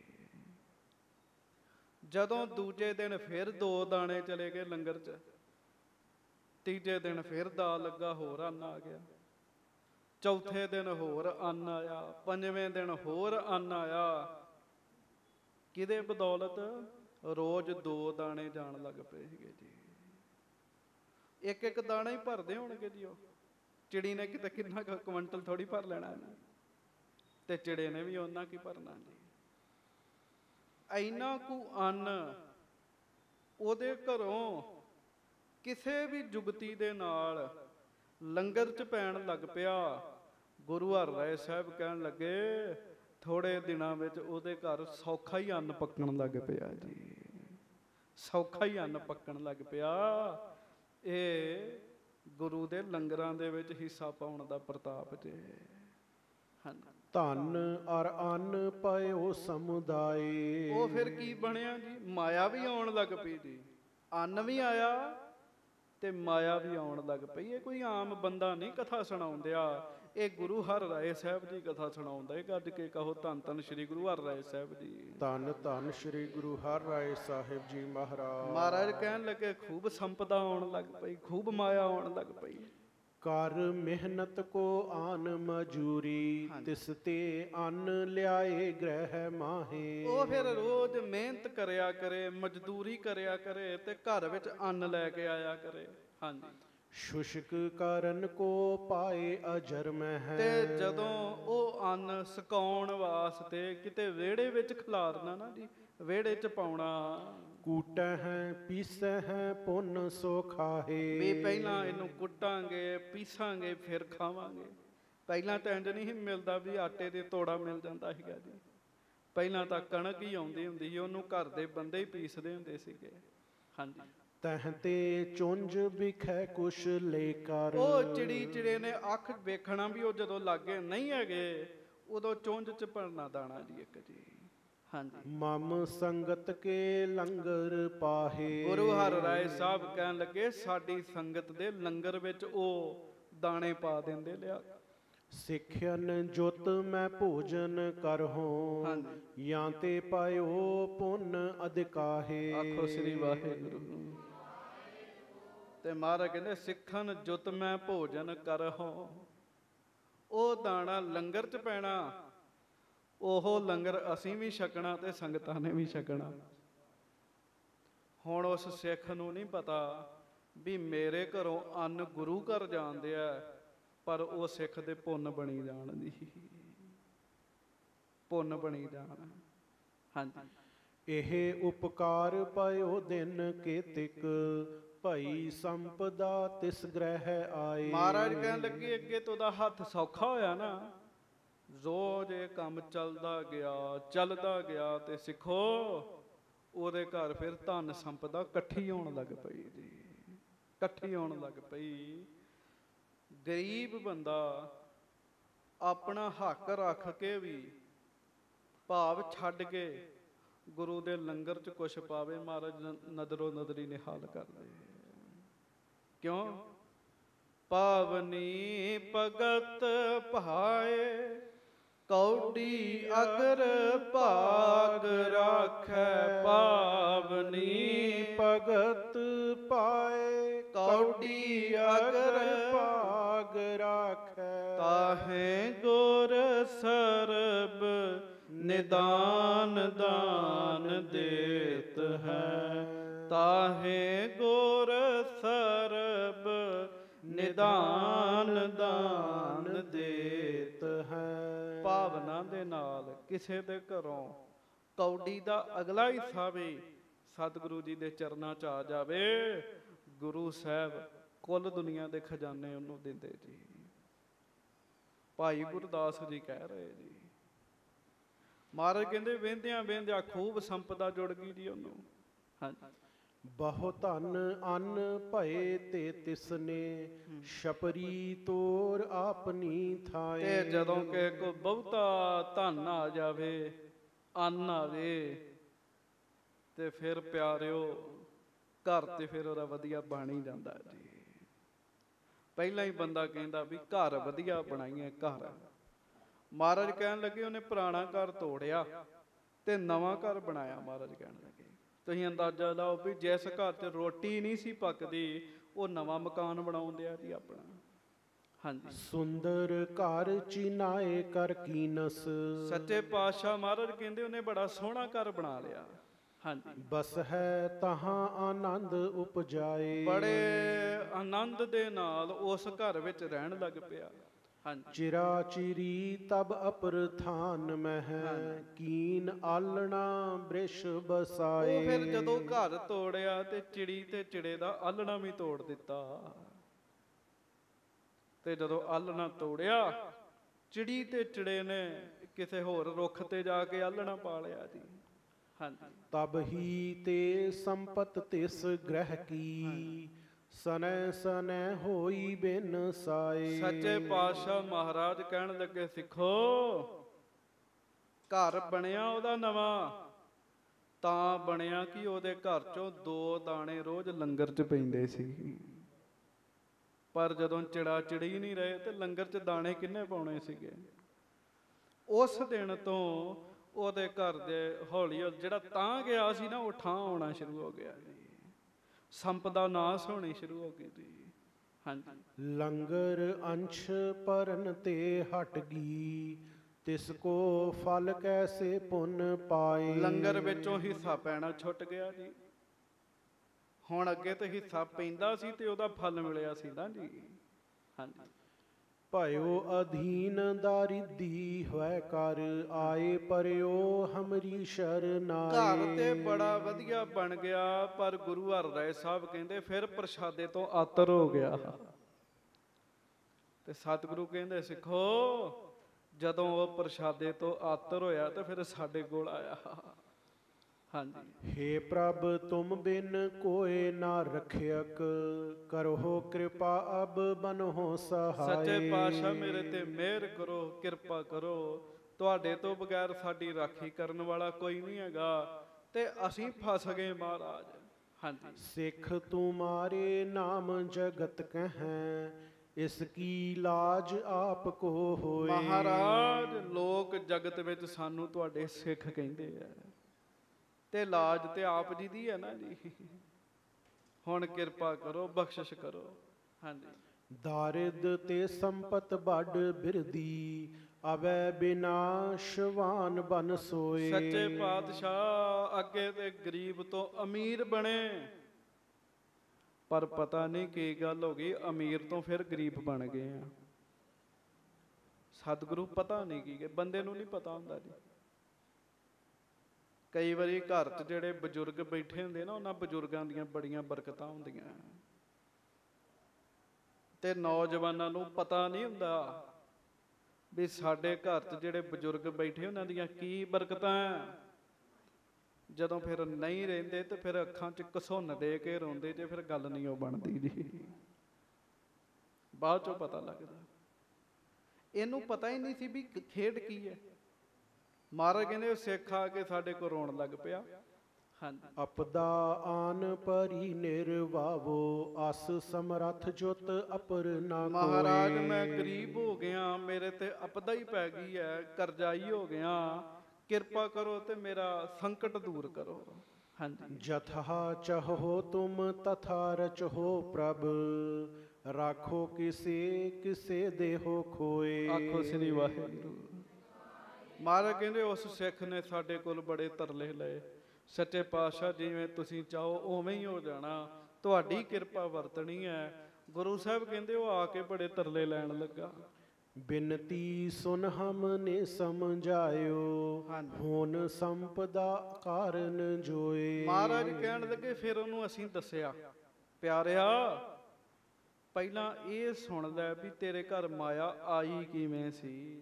ਜਦੋਂ ਦੂਜੇ ਦਿਨ ਫਿਰ ਦੋ ਦਾਣੇ ਚਲੇ ਗਏ ਲੰਗਰ 'ਚ, ਤੀਜੇ ਦਿਨ ਫਿਰ ਦਾਲ ਲੱਗਾ, ਹੋਰ ਅੰਨ ਆ ਗਿਆ। ਚੌਥੇ ਦਿਨ ਹੋਰ ਅੰਨ ਆਇਆ, ਪੰਜਵੇਂ ਦਿਨ ਹੋਰ ਅੰਨ ਆਇਆ। ਕਿਹਦੇ ਬਦੌਲਤ? ਰੋਜ਼ ਦੋ ਦਾਣੇ ਜਾਣ ਲੱਗ ਪਏ ਸੀਗੇ ਜੀ। ਇੱਕ ਇੱਕ ਦਾਣਾ ਹੀ ਭਰਦੇ ਹੋਣਗੇ ਜੀ ਉਹ। ਚਿੜੀ ਨੇ ਕਿਤੇ ਕਿੰਨਾ ਕੁਇੰਟਲ ਥੋੜੀ ਭਰ ਲੈਣਾ ਤੇ ਚਿੜੇ ਨੇ ਵੀ ਉਹਨਾਂ ਕੀ ਭਰਨਾ ਜੀ। ਇੰਨਾ ਕੁ ਅੰਨ ਉਹਦੇ ਘਰੋਂ ਕਿਸੇ ਵੀ ਜੁਗਤੀ ਦੇ ਨਾਲ ਲੰਗਰ ਚ ਪੈਣ ਲੱਗ ਪਿਆ, ਗੁਰੂ ਹਰਿਰਾਏ ਸਾਹਿਬ ਕਹਿਣ ਲੱਗੇ ਥੋੜੇ ਦਿਨਾਂ ਵਿੱਚ ਉਹਦੇ ਘਰ ਸੌਖਾ ਹੀ ਅੰਨ ਪੱਕਣ ਲੱਗ ਪਿਆ ਜੀ। ਸੌਖਾ ਹੀ ਅੰਨ ਪੱਕਣ ਲੱਗ ਪਿਆ। ਇਹ ਗੁਰੂ ਦੇ ਲੰਗਰਾਂ ਦੇ ਵਿੱਚ ਹਿੱਸਾ ਪਾਉਣ ਦਾ ਪ੍ਰਤਾਪ ਜੇ। ਹਾਂਜੀ। ਧਨ ਅਰ ਅੰਨ ਪਇਓ ਸਮੁਦਾਏ। ਉਹ ਫਿਰ ਕੀ ਬਣਿਆ ਜੀ? ਮਾਇਆ ਵੀ ਆਉਣ ਲੱਗ ਪਈ ਜੀ। ਅੰਨ ਵੀ ਆਇਆ ਤੇ ਮਾਇਆ ਵੀ ਆਉਣ ਲੱਗ ਪਈ। ਇਹ ਕੋਈ ਆਮ ਬੰਦਾ ਨਹੀਂ ਕਥਾ ਸੁਣਾਉਂਦਿਆ। ਇਹ ਗੁਰੂ ਹਰਿਰਾਏ ਸਾਹਿਬ ਦੀ ਕਥਾ ਸੁਣਾਉਂਦਾ ਇਹ ਗੱਜ ਕੇ ਕਹੋ ਧੰਨ ਧੰਨ ਸ੍ਰੀ ਗੁਰੂ ਹਰਿਰਾਏ ਸਾਹਿਬ ਜੀ। ਧੰਨ ਧੰਨ ਸ੍ਰੀ ਗੁਰੂ ਹਰਿਰਾਏ ਸਾਹਿਬ ਜੀ ਮਹਾਰਾਜ। ਮਹਾਰਾਜ ਕਹਿਣ ਲੱਗੇ ਖੂਬ ਸੰਪਦਾ ਆਉਣ ਲੱਗ ਪਈ ਖੂਬ ਮਾਇਆ ਆਉਣ ਲੱਗ ਪਈ। ਕਰ ਮਿਹਨਤ ਕੋ ਆਨ ਮਜੂਰੀ ਤਿਸ ਤੇ ਅੰਨ ਲਿਆਏ ਗ੍ਰਹਿ ਮਾਹੇ। ਉਹ ਫਿਰ ਰੋਜ਼ ਮਿਹਨਤ ਕਰਿਆ ਕਰੇ ਮਜ਼ਦੂਰੀ ਕਰਿਆ ਕਰੇ ਤੇ ਘਰ ਵਿੱਚ ਅੰਨ ਲੈ ਕੇ ਆਇਆ ਕਰੇ। ਹਾਂਜੀ। ਸ਼ੁਸ਼ਕ ਕਰਨ ਕੋ ਪਾਏ ਅਜਰ ਮਹਿ। ਤੇ ਜਦੋਂ ਉਹ ਅੰਨ ਸੁਕਾਉਣ ਵਾਸਤੇ ਕਿਤੇ ਵਿਹੜੇ ਵਿੱਚ ਖਿਲਾਰਨਾ ਨਾ ਜੀ ਵਿਹੜੇ 'ਚ ਪਾਉਣਾ। ਕੂਟੈ ਹੈ ਪੀਸੈ ਹੈ ਪੁੰਨ ਸੋ ਖਾਹੇ। ਵੀ ਪਹਿਲਾਂ ਇਹਨੂੰ ਕੁੱਟਾਂਗੇ ਪੀਸਾਂਗੇ ਫਿਰ ਖਾਵਾਂਗੇ। ਪਹਿਲਾਂ ਤਾਂ ਇੰਜ ਨਹੀਂ ਮਿਲਦਾ ਵੀ ਆਟੇ ਦੇ ਤੋੜਾ ਮਿਲ ਜਾਂਦਾ ਸੀਗਾ ਜੀ। ਪਹਿਲਾਂ ਤਾਂ ਕਣਕ ਹੀ ਆਉਂਦੀ ਹੁੰਦੀ ਸੀ ਉਹਨੂੰ ਘਰ ਦੇ ਬੰਦੇ ਹੀ ਪੀਸਦੇ ਹੁੰਦੇ ਸੀਗੇ। ਹਾਂਜੀ। ਤਹ ਤੇ ਚੁੰਝ ਵਿਖੈ ਕੁਛ ਲੈ ਕਰ। ਉਹ ਚਿੜੀ ਚਿੜੇ ਨੇ ਅੱਖ ਵੇਖਣਾ ਵੀ ਉਹ ਜਦੋਂ ਲਾਗੇ ਨਹੀਂ ਹੈਗੇ ਉਦੋਂ ਚੁੰਝ ਚ ਭਰਨਾ ਦਾਣਾ ਜੀ ਇੱਕ ਜੀ। ਹਾਂਜੀ। ਮਮ ਸੰਗਤ ਕੇ ਲੰਗਰ ਪਾਹੇ। ਗੁਰੂ ਹਰਿਰਾਏ ਸਾਹਿਬ ਕਹਿਣ ਲੱਗੇ ਸਾਡੀ ਸੰਗਤ ਦੇ ਲੰਗਰ ਵਿੱਚ ਉਹ ਦਾਣੇ ਪਾ ਦਿੰਦੇ ਲਿਆ। ਸਿੱਖਿਅਨ ਜੁਤ ਮੈਂ ਭੋਜਨ ਕਰਹੋ। ਜਾਂ ਤੇ ਪਾਇਓ ਪੁੰਨ ਅਧਿਕਾਹੇ। ਆਖੋ ਸ੍ਰੀ ਵਾਹਿਗੁਰੂ। ਤੇ ਮਹਾਰਾਜ ਕਹਿੰਦੇ ਸਿੱਖਣ ਜੁਤ ਮੈਂ ਭੋਜਨ ਕਰਹੁ। ਉਹ ਦਾਣਾ ਲੰਗਰ ਚ ਪੈਣਾ, ਉਹ ਲੰਗਰ ਅਸੀਂ ਵੀ ਛਕਣਾ ਤੇ ਸੰਗਤਾਂ ਨੇ ਵੀ ਛਕਣਾ। ਹੁਣ ਉਸ ਸਿੱਖ ਨੂੰ ਨਹੀਂ ਪਤਾ ਵੀ ਮੇਰੇ ਘਰੋਂ ਅੰਨ ਗੁਰੂ ਘਰ ਜਾਂਦੇ ਆ, ਪਰ ਉਹ ਸਿੱਖ ਦੇ ਪੁੰਨ ਬਣੀ ਜਾਣ ਦੀ। ਪੁੰਨ ਬਣੀ ਜਾਣ। ਹਾਂਜੀ। ਇਹ ਉਪਕਾਰ ਪਾਇਓ ਦਿਨ ਕੇਤਿਕ ਭਈ ਸੰਪਦਾ ਤਿਸ ਗ੍ਰਹਿ ਆਏ। ਮਹਾਰਾਜ ਕਹਿਣ ਲੱਗੇ, ਅੱਗੇ ਤੋਂ ਦਾ ਹੱਥ ਸੌਖਾ ਹੋਇਆ ਨਾ। ਰੋਜ਼ ਇਹ ਕੰਮ ਚੱਲਦਾ ਗਿਆ ਚੱਲਦਾ ਗਿਆ ਤੇ ਸਿੱਖੋ, ਉਹਦੇ ਘਰ ਫਿਰ ਧਨ ਸੰਪਦਾ ਇਕੱਠੀ ਹੋਣ ਲੱਗ ਪਈ ਜੀ। ਇਕੱਠੀ ਹੋਣ ਲੱਗ ਪਈ। ਗਰੀਬ ਬੰਦਾ ਆਪਣਾ ਹੱਕ ਰੱਖ ਕੇ ਵੀ ਭਾਵ ਛੱਡ ਕੇ ਗੁਰੂ ਦੇ ਲੰਗਰ 'ਚ ਕੁਛ ਪਾਵੇ, ਮਹਾਰਾਜ ਨ- ਨਦਰੋ ਨਦਰੀ ਨਿਹਾਲ ਕਰ ਕਿਉਂ? ਪਾਵਨੀ ਭਗਤ ਭਾਏ, ਕੌਡੀ ਅਗਰ ਭਾਗ ਰਾਖੈ, ਪਾਵਨੀ ਭਗਤ ਪਾਏ ਕੌਡੀ ਅਗਰ ਭਾਗ ਰਾਖੈ। ਤਾਹੇ ਗੁਰ ਸਰਬ ਨਿਦਾਨ ਦਾਨ ਦੇਤ ਹੈ। ਤਾਹੇ ਗੁਰ ਸਰਬ ਨਿਦਾਨ ਦਾਨ ਦੇਤ ਹੈ। ਭਾਵਨਾ ਦੇ ਨਾਲ ਕਿਸੇ ਦੇ ਘਰੋਂ ਕੌਡੀ ਦਾ ਅਗਲਾ ਹਿੱਸਾ ਵੀ ਸਤਿਗੁਰੂ ਜੀ ਦੇ ਚਰਨਾਂ 'ਚ ਆ ਜਾਵੇ। ਗੁਰੂ ਸਾਹਿਬ ਕੁੱਲ ਦੁਨੀਆ ਦੇ ਖਜ਼ਾਨੇ ਉਹਨੂੰ ਦਿੰਦੇ ਜੀ। ਭਾਈ ਗੁਰਦਾਸ ਜੀ ਕਹਿ ਰਹੇ ਜੀ। ਮਹਾਰਾਜ ਕਹਿੰਦੇ ਵੇਂਦਿਆਂ ਵੇਂਦਿਆਂ ਖੂਬ ਸੰਪਦਾ ਜੁੜ ਗਈ ਜੀ ਉਹਨੂੰ। ਹਾਂਜੀ। ਬਹੁ ਧਨ ਅੰਨ ਭਏ ਤੇ ਤਿਸਨੇ ਛਪਰੀ ਤੋਰ ਆਪਨੀ ਥਾਏ। ਤੇ ਜਦੋਂ ਕਿ ਕੋ ਬਹੁਤਾ ਧਨ ਆ ਜਾਵੇ ਅੰਨ ਆਵੇ ਤੇ ਫਿਰ ਪਿਆਰਿਓ ਘਰ ਤੇ ਫਿਰ ਉਹਦਾ ਵਧੀਆ ਬਣ ਹੀ ਜਾਂਦਾ ਜੀ। ਪਹਿਲਾਂ ਹੀ ਬੰਦਾ ਕਹਿੰਦਾ ਵੀ ਘਰ ਵਧੀਆ ਬਣਾਈਏ ਘਰ। ਮਹਾਰਾਜ ਕਹਿਣ ਲੱਗੇ ਉਹਨੇ ਪੁਰਾਣਾ ਘਰ ਤੋੜਿਆ ਤੇ ਨਵਾਂ ਘਰ ਬਣਾਇਆ ਮਹਾਰਾਜ ਕਹਿਣ ਲੱਗੇ। ਤੁਸੀਂ ਅੰਦਾਜ਼ਾ ਲਾਓ ਵੀ ਜਿਸ ਘਰ 'ਚ ਰੋਟੀ ਨਹੀਂ ਸੀ ਪੱਕਦੀ ਉਹ ਨਵਾਂ ਮਕਾਨ ਬਣਾਉਂਦੇ ਆ ਜੀ ਆਪਣਾ। ਹਾਂਜੀ। ਸੁੰਦਰ ਘਰ ਚਿਨਾਏ ਕਰ ਕੀਨਸ। ਸੱਚੇ ਪਾਤਸ਼ਾਹ ਮਹਾਰਾਜ ਕਹਿੰਦੇ ਉਹਨੇ ਬੜਾ ਸੋਹਣਾ ਘਰ ਬਣਾ ਲਿਆ। ਹਾਂਜੀ। ਬਸ ਹੈ ਤਹਾਂ ਆਨੰਦ ਉਪਜਾਏ। ਬੜੇ ਆਨੰਦ ਦੇ ਨਾਲ ਉਸ ਘਰ ਵਿੱਚ ਰਹਿਣ ਲੱਗ ਪਿਆ। ਚਿਰਾ ਚਿਰੀ ਤਬ ਅਪਰ ਥਾਨ ਮਹਿ ਕੀਨ ਆਲਣਾ ਬ੍ਰਿਸ਼ ਬਸਾਏ। ਉਹ ਫਿਰ ਜਦੋਂ ਘਰ ਤੋੜਿਆ ਤੇ ਚਿੜੀ ਤੇ ਚਿੜੇ ਦਾ ਆਲਣਾ ਵੀ ਤੋੜ ਦਿੱਤਾ। ਤੇ ਜਦੋਂ ਆਲਣਾ ਤੋੜਿਆ ਚਿੜੀ ਤੇ ਚਿੜੇ ਨੇ ਕਿਸੇ ਹੋਰ ਰੁੱਖ ਤੇ ਜਾ ਕੇ ਆਲਣਾ ਪਾ ਲਿਆ ਜੀ। ਹਾਂਜੀ ਤਬ ਹੀ ਤੇ ਸੰਪਤ ਤਿਸ ਗ੍ਰਹਿ ਕੀ ਸਨੈ ਸਨੈ ਹੋਈ ਬਿਨ ਸਾਏ। ਸੱਚੇ ਪਾਤਸ਼ਾਹ ਮਹਾਰਾਜ ਕਹਿਣ ਲੱਗੇ, ਸਿੱਖੋ, ਘਰ ਬਣਿਆ ਉਹਦਾ ਨਵਾਂ, ਤਾਂ ਬਣਿਆ ਕਿ ਉਹਦੇ ਘਰ ਚੋਂ ਦੋ ਦਾਣੇ ਰੋਜ਼ ਲੰਗਰ 'ਚ ਪੈਂਦੇ ਸੀ। ਪਰ ਜਦੋਂ ਚਿੜਾ ਚਿੜੀ ਨਹੀਂ ਰਹੇ ਤੇ ਲੰਗਰ 'ਚ ਦਾਣੇ ਕਿੰਨੇ ਪਾਉਣੇ ਸੀਗੇ? ਉਸ ਦਿਨ ਤੋਂ ਉਹਦੇ ਘਰ ਦੇ ਹੌਲੀ ਹੌਲੀ ਜਿਹੜਾ ਤਾਂ ਗਿਆ ਸੀ ਨਾ, ਉਹ ਠਾਂ ਆਉਣਾ ਸ਼ੁਰੂ ਹੋ ਗਿਆ। ਜੀ ਸੰਪਦਾ ਨਾਸ ਹੋਣੀ ਸ਼ੁਰੂ ਹੋ ਗਈ ਜੀ ਹਾਂਜੀ। ਲੰਗਰ ਅੰਸ਼ ਪਰਨ ਤੇ ਹਟ ਗਈ ਤਿਸ ਕੋ ਫਲ ਕੈਸੇ ਪੁੰਨ ਪਾਏ। ਲੰਗਰ ਵਿੱਚੋਂ ਹਿੱਸਾ ਪੈਣਾ ਛੁੱਟ ਗਿਆ ਜੀ। ਹੁਣ ਅੱਗੇ ਤੇ ਹਿੱਸਾ ਪੈਂਦਾ ਸੀ ਤੇ ਉਹਦਾ ਫਲ ਮਿਲਿਆ ਸੀ ਨਾ ਜੀ। ਹਾਂਜੀ। ਭਇਓ ਅਧੀਨ ਦਾਰਿਦੀ ਹੋਇ ਕਰ ਆਏ ਪਰਿਓ ਹਮਰੀ ਸ਼ਰਨਾਏ। ਘਰ ਤੇ ਬੜਾ ਵਧੀਆ ਬਣ ਗਿਆ, ਪਰ ਗੁਰੂ ਹਰਿਰਾਏ ਸਾਹਿਬ ਕਹਿੰਦੇ ਫਿਰ ਪ੍ਰਸ਼ਾਦੇ ਤੋਂ ਆਤਰ ਹੋ ਗਿਆ। ਤੇ ਸਤਿਗੁਰੂ ਕਹਿੰਦੇ, ਸਿੱਖੋ, ਜਦੋਂ ਉਹ ਪ੍ਰਸ਼ਾਦੇ ਤੋਂ ਆਤਰ ਹੋਇਆ ਤੇ ਫਿਰ ਸਾਡੇ ਕੋਲ ਆਇਆ। ਹਾਂਜੀ। ਹੇ ਪ੍ਰਭ ਤੁਮ ਬਿਨ ਕੋਏ ਨਾ ਰਖਿਅਕ ਕਰੋ ਕਿਰਪਾ ਅਬ ਬਨਹੁ ਸਹਾਏ। ਸੱਚੇ ਪਾਤਸ਼ਾਹ ਮੇਰੇ ਤੇ ਮਿਹਰ ਕਰੋ ਕਿਰਪਾ ਕਰੋ। ਤੁਹਾਡੇ ਤੋਂ ਬਗੈਰ ਸਾਡੀ ਰਾਖੀ ਕਰਨ ਵਾਲਾ ਕੋਈ ਨਹੀਂ ਹੈਗਾ ਤੇ ਅਸੀਂ ਫਸ ਗਏ ਮਹਾਰਾਜ। ਹਾਂਜੀ। ਸਿੱਖ ਤੁਮਾਰੇ ਨਾਮ ਜਗਤ ਕਹੈ ਇਸ ਕੀ ਲਾਜ ਆਪ ਕੋ ਹੋਏ। ਮਹਾਰਾਜ ਲੋਕ ਜਗਤ ਵਿੱਚ ਸਾਨੂੰ ਤੁਹਾਡੇ ਸਿੱਖ ਕਹਿੰਦੇ ਆ। ਤੇ ਲਾਜ ਤੇ ਆਪ ਜੀ ਦੀ ਹੈ ਨਾ ਜੀ। ਹੁਣ ਕਿਰਪਾ ਕਰੋ ਬਖਸ਼ਿਸ਼ ਕਰੋ। ਹਾਂਜੀ। ਦਾਰਿਦ ਤੇ ਸੰਪਤ ਵੱਡ ਬਿਰਦੀ ਅਵੈ ਬਿਨਾਸ਼ਵਾਨ ਬਨ ਸੋਏ। ਸੱਚੇ ਪਾਤਸ਼ਾਹ ਅੱਗੇ ਤੇ ਗਰੀਬ ਤੋਂ ਅਮੀਰ ਬਣੇ। ਪਰ ਪਤਾ ਨਹੀਂ ਕੀ ਗੱਲ ਹੋ ਗਈ ਅਮੀਰ ਤੋਂ ਫਿਰ ਗਰੀਬ ਬਣ ਗਏ ਆ। ਸਤਿਗੁਰੂ ਪਤਾ ਨਹੀਂ ਕੀ ਕਿ ਬੰਦੇ ਨੂੰ ਨਹੀਂ ਪਤਾ ਹੁੰਦਾ ਜੀ। ਕਈ ਵਾਰੀ ਘਰ 'ਚ ਜਿਹੜੇ ਬਜ਼ੁਰਗ ਬੈਠੇ ਹੁੰਦੇ ਨਾ, ਉਹਨਾਂ ਬਜ਼ੁਰਗਾਂ ਦੀਆਂ ਬੜੀਆਂ ਬਰਕਤਾਂ ਹੁੰਦੀਆਂ। ਤੇ ਨੌਜਵਾਨਾਂ ਨੂੰ ਪਤਾ ਨਹੀਂ ਹੁੰਦਾ ਵੀ ਸਾਡੇ ਘਰ 'ਚ ਜਿਹੜੇ ਬਜ਼ੁਰਗ ਬੈਠੇ ਉਹਨਾਂ ਦੀਆਂ ਕੀ ਬਰਕਤਾਂ ਜਦੋਂ ਫਿਰ ਨਹੀਂ ਰਹਿੰਦੇ ਤੇ ਫਿਰ ਅੱਖਾਂ 'ਚ ਘਸੁੰਨ ਦੇ ਕੇ ਰੋਂਦੇ ਜੇ ਫਿਰ ਗੱਲ ਨਹੀਂ ਉਹ ਬਣਦੀ ਜੀ। ਬਾਅਦ 'ਚੋਂ ਪਤਾ ਲੱਗਦਾ। ਇਹਨੂੰ ਪਤਾ ਹੀ ਨਹੀਂ ਸੀ ਵੀ ਖੇਡ ਕੀ ਹੈ ਮਹਾਰਾਜ ਕਹਿੰਦੇ ਉਹ ਸਿੱਖ ਆ ਕੇ ਸਾਡੇ ਕੋਲ ਰੋਣ ਲੱਗ ਪਿਆ। ਹਾਂਜੀ। ਅਪਦਾ ਆਨ ਪਰੀ ਨਿਰਵਾਵੋ ਅਸ ਸਮਰਥ ਜੁਤ ਅਪਰ ਨਾ ਕੋਏ। ਮਹਾਰਾਜ ਮੈਂ ਗਰੀਬ ਹੋ ਗਿਆ ਮੇਰੇ ਤੇ ਆਪਦਾ ਹੀ ਪੈ ਗਈ ਹੈ ਕਰਜ਼ਾਈ ਹੋ ਗਿਆ। ਕਿਰਪਾ ਕਰੋ ਤੇ ਮੇਰਾ ਸੰਕਟ ਦੂਰ ਕਰੋ। ਹਾਂਜੀ। ਜਥਾ ਚਹੋ ਤੁਮ ਤਥਾ ਰਚੋ ਪ੍ਰਭ। ਰਾਖੋ ਕਿਸੇ ਕਿਸੇ ਦੇਹੋ ਖੋਏ। ਆਖੋ ਸ੍ਰੀ ਵਾਹਿਗੁਰੂ। ਮਹਾਰਾਜ ਕਹਿੰਦੇ ਉਸ ਸਿੱਖ ਨੇ ਸਾਡੇ ਕੋਲ ਬੜੇ ਤਰਲੇ ਲਏ। ਸੱਚੇ ਪਾਤਸ਼ਾਹ ਜਿਵੇਂ ਤੁਸੀਂ ਚਾਹੋ ਉਵੇਂ ਹੀ ਹੋ ਜਾਣਾ। ਤੁਹਾਡੀ ਕਿਰਪਾ ਵਰਤਣੀ ਹੈ। ਗੁਰੂ ਸਾਹਿਬ ਕਹਿੰਦੇ ਉਹ ਆ ਕੇ ਬੜੇ ਤਰਲੇ ਲੈਣ ਲੱਗਾ। ਬਿਨਤੀ ਸੁਨ ਹਮ ਨੇ ਸਮਝਾਇਓ। ਹੁਣ ਸੰਪਦਾ ਕਾਰਨ ਜੋਏ। ਮਹਾਰਾਜ ਕਹਿਣ ਲੱਗੇ ਫਿਰ ਉਹਨੂੰ ਅਸੀਂ ਦੱਸਿਆ ਪਿਆਰਿਆ ਪਹਿਲਾਂ ਇਹ ਸੁਣ ਲੈ ਵੀ ਤੇਰੇ ਘਰ ਮਾਇਆ ਆਈ ਕਿਵੇਂ ਸੀ?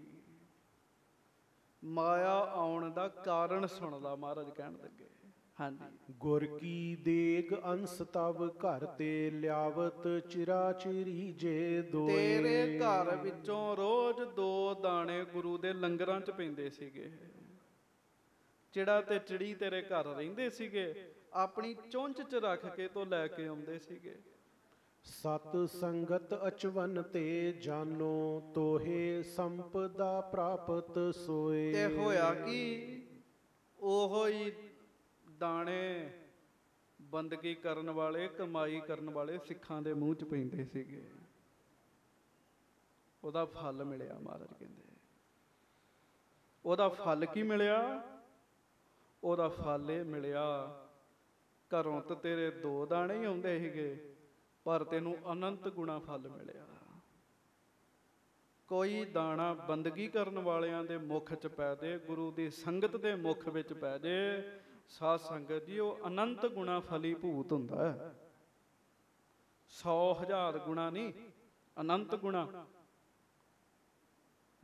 ਮਾਇਆ ਆਉਣ ਦਾ ਕਾਰਨ ਸੁਣ ਲਾ ਮਹਾਰਾਜ ਕਹਿਣ ਲੱਗੇ। ਹਾਂਜੀ। ਗੁਰ ਕੀ ਦੇਗ ਅੰਸ ਤਵ ਘਰ ਤੇ ਲਿਆਵਤ ਚਿਰਾ ਚਿਰੀ ਜੇ ਦੋਏ। ਤੇਰੇ ਘਰ ਵਿੱਚੋਂ ਰੋਜ਼ ਦੋ ਦਾਣੇ ਗੁਰੂ ਦੇ ਲੰਗਰਾਂ 'ਚ ਪੈਂਦੇ ਸੀਗੇ। ਚਿੜਾ ਤੇ ਚਿੜੀ ਤੇਰੇ ਘਰ ਰਹਿੰਦੇ ਸੀਗੇ। ਆਪਣੀ ਚੁੰਝ 'ਚ ਰੱਖ ਕੇ ਤੋਂ ਲੈ ਕੇ ਆਉਂਦੇ ਸੀਗੇ। ਸਤ ਸੰਗਤ ਅਚਵਨ ਤੇ ਜਾਨੋ, ਤੋਹੇ ਸੰਪਦਾ ਪ੍ਰਾਪਤ ਸੋਏ। ਤੇ ਹੋਇਆ ਕੀ? ਉਹੋ ਹੀ ਦਾਣੇ ਬੰਦਗੀ ਕਰਨ ਵਾਲੇ, ਕਮਾਈ ਕਰਨ ਵਾਲੇ ਸਿੱਖਾਂ ਦੇ ਮੂੰਹ 'ਚ ਪੈਂਦੇ ਸੀਗੇ। ਉਹਦਾ ਫਲ ਮਿਲਿਆ ਮਹਾਰਾਜ ਕਹਿੰਦੇ। ਉਹਦਾ ਫਲ ਕੀ ਮਿਲਿਆ? ਉਹਦਾ ਫਲ ਇਹ ਮਿਲਿਆ, ਘਰੋਂ ਤਾਂ ਤੇਰੇ ਦੋ ਦਾਣੇ ਹੀ ਆਉਂਦੇ ਸੀਗੇ। ਪਰ ਤੈਨੂੰ ਅਨੰਤ ਗੁਣਾ ਫਲ ਮਿਲਿਆ। ਕੋਈ ਦਾਣਾ ਬੰਦਗੀ ਕਰਨ ਵਾਲਿਆਂ ਦੇ ਮੁਖ 'ਚ ਪੈ ਜੇ, ਗੁਰੂ ਦੀ ਸੰਗਤ ਦੇ ਮੁਖ ਵਿੱਚ ਪੈ ਜੇ, ਸਾਧ ਸੰਗਤ ਜੀ ਉਹ ਅਨੰਤ ਗੁਣਾ ਫਲੀ ਭੂਤ ਹੁੰਦਾ ਹੈ। 100 ਹਜ਼ਾਰ ਗੁਣਾ ਨਹੀਂ, ਅਨੰਤ ਗੁਣਾ।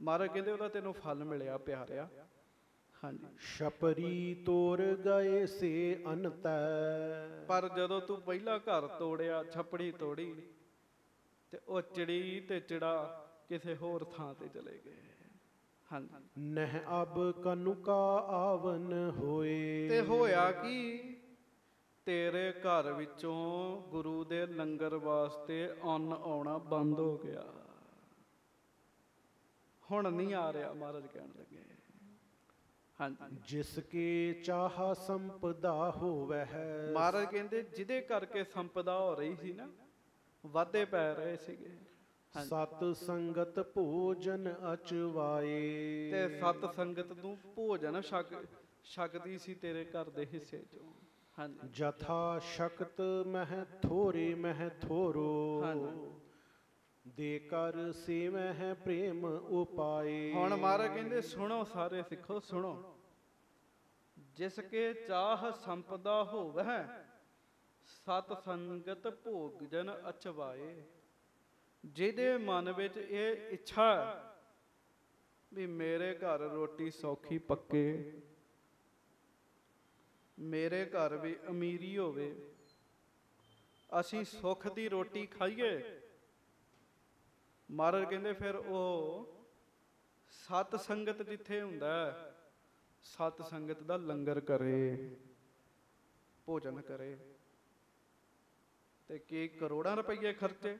ਮਹਾਰਾਜ ਕਹਿੰਦੇ ਉਹਦਾ ਤੈਨੂੰ ਫਲ ਮਿਲਿਆ, ਪਿਆਰਿਆ। ਹਾਂਜੀ। ਛਪਰੀ ਤੋਰ ਗਏ ਸੇ ਅਨਤੈ। ਪਰ ਜਦੋਂ ਤੂੰ ਪਹਿਲਾ ਘਰ ਤੋੜਿਆ ਛਪੜੀ ਤੋੜੀ ਤੇ ਉਹ ਚਿੜੀ ਤੇ ਚਿੜਾ ਕਿਸੇ ਹੋਰ ਥਾਂ ਤੇ ਚਲੇ ਗਏ। ਹਾਂਜੀ। ਨਹਿ ਅਬ ਕਨੁਕਾ ਆਵਨ ਹੋਏ। ਤੇ ਹੋਇਆ ਕੀ? ਤੇਰੇ ਘਰ ਵਿੱਚੋਂ ਗੁਰੂ ਦੇ ਲੰਗਰ ਵਾਸਤੇ ਅੰਨ ਆਉਣਾ ਬੰਦ ਹੋ ਗਿਆ। ਹੁਣ ਨਹੀਂ ਆ ਰਿਹਾ ਮਹਾਰਾਜ ਕਹਿਣ ਲੱਗੇ। ਹਾਂਜੀ। ਜਿਸ ਕੇ ਚਾਹ ਸੰਪਦਾ ਹੋਵੈ ਹੈ। ਮਹਾਰਾਜ ਕਹਿੰਦੇ ਜਿਹਦੇ ਕਰਕੇ ਸੰਪਦਾ ਹੋ ਰਹੀ ਸੀ ਨਾ ਵਾਧੇ ਪੈ ਰਹੇ ਸੀਗੇ। ਹਾਂਜੀ। ਸਤ ਸੰਗਤ ਭੋਜਨ ਅਚਵਾਏ। ਤੇ ਸਤ ਸੰਗਤ ਨੂੰ ਭੋਜਨ ਛਕ ਛਕਦੀ ਸੀ ਤੇਰੇ ਘਰ ਦੇ ਹਿੱਸੇ ਚੋਂ। ਹਾਂਜੀ। ਜਥਾ ਸ਼ਕਤ ਮਹਿ ਥੋਰੇ ਮਹਿ ਥੋਰੋ। ਹਾਂਜੀ। ਦੇ ਕਰ ਸੇਵਹਿ ਪ੍ਰੇਮ ਉਪਾਏ। ਹੁਣ ਮਹਾਰਾਜ ਕਹਿੰਦੇ, ਸੁਣੋ ਸਾਰੇ ਸਿੱਖੋ, ਸੁਣੋ। ਜਿਸ ਕੇ ਚਾਹ ਸੰਪਦਾ ਹੋਵੈ ਸਤ ਸੰਗਤ ਭੋਗਜਨ ਅਚਵਾਏ। ਜਿਹਦੇ ਮਨ ਵਿੱਚ ਇਹ ਇੱਛਾ ਵੀ ਮੇਰੇ ਘਰ ਰੋਟੀ ਸੌਖੀ ਪੱਕੇ, ਮੇਰੇ ਘਰ ਵੀ ਅਮੀਰੀ ਹੋਵੇ। ਅਸੀਂ ਸੁੱਖ ਦੀ ਰੋਟੀ ਖਾਈਏ ਮਹਾਰਾਜ ਕਹਿੰਦੇ ਫਿਰ ਉਹ ਸਤ ਸੰਗਤ ਜਿੱਥੇ ਹੁੰਦਾ ਸਤ ਸੰਗਤ ਦਾ ਲੰਗਰ ਕਰੇ, ਭੋਜਨ ਕਰੇ। ਤੇ ਕੀ ਕਰੋੜਾਂ ਰੁਪਏ ਖਰਚੇ?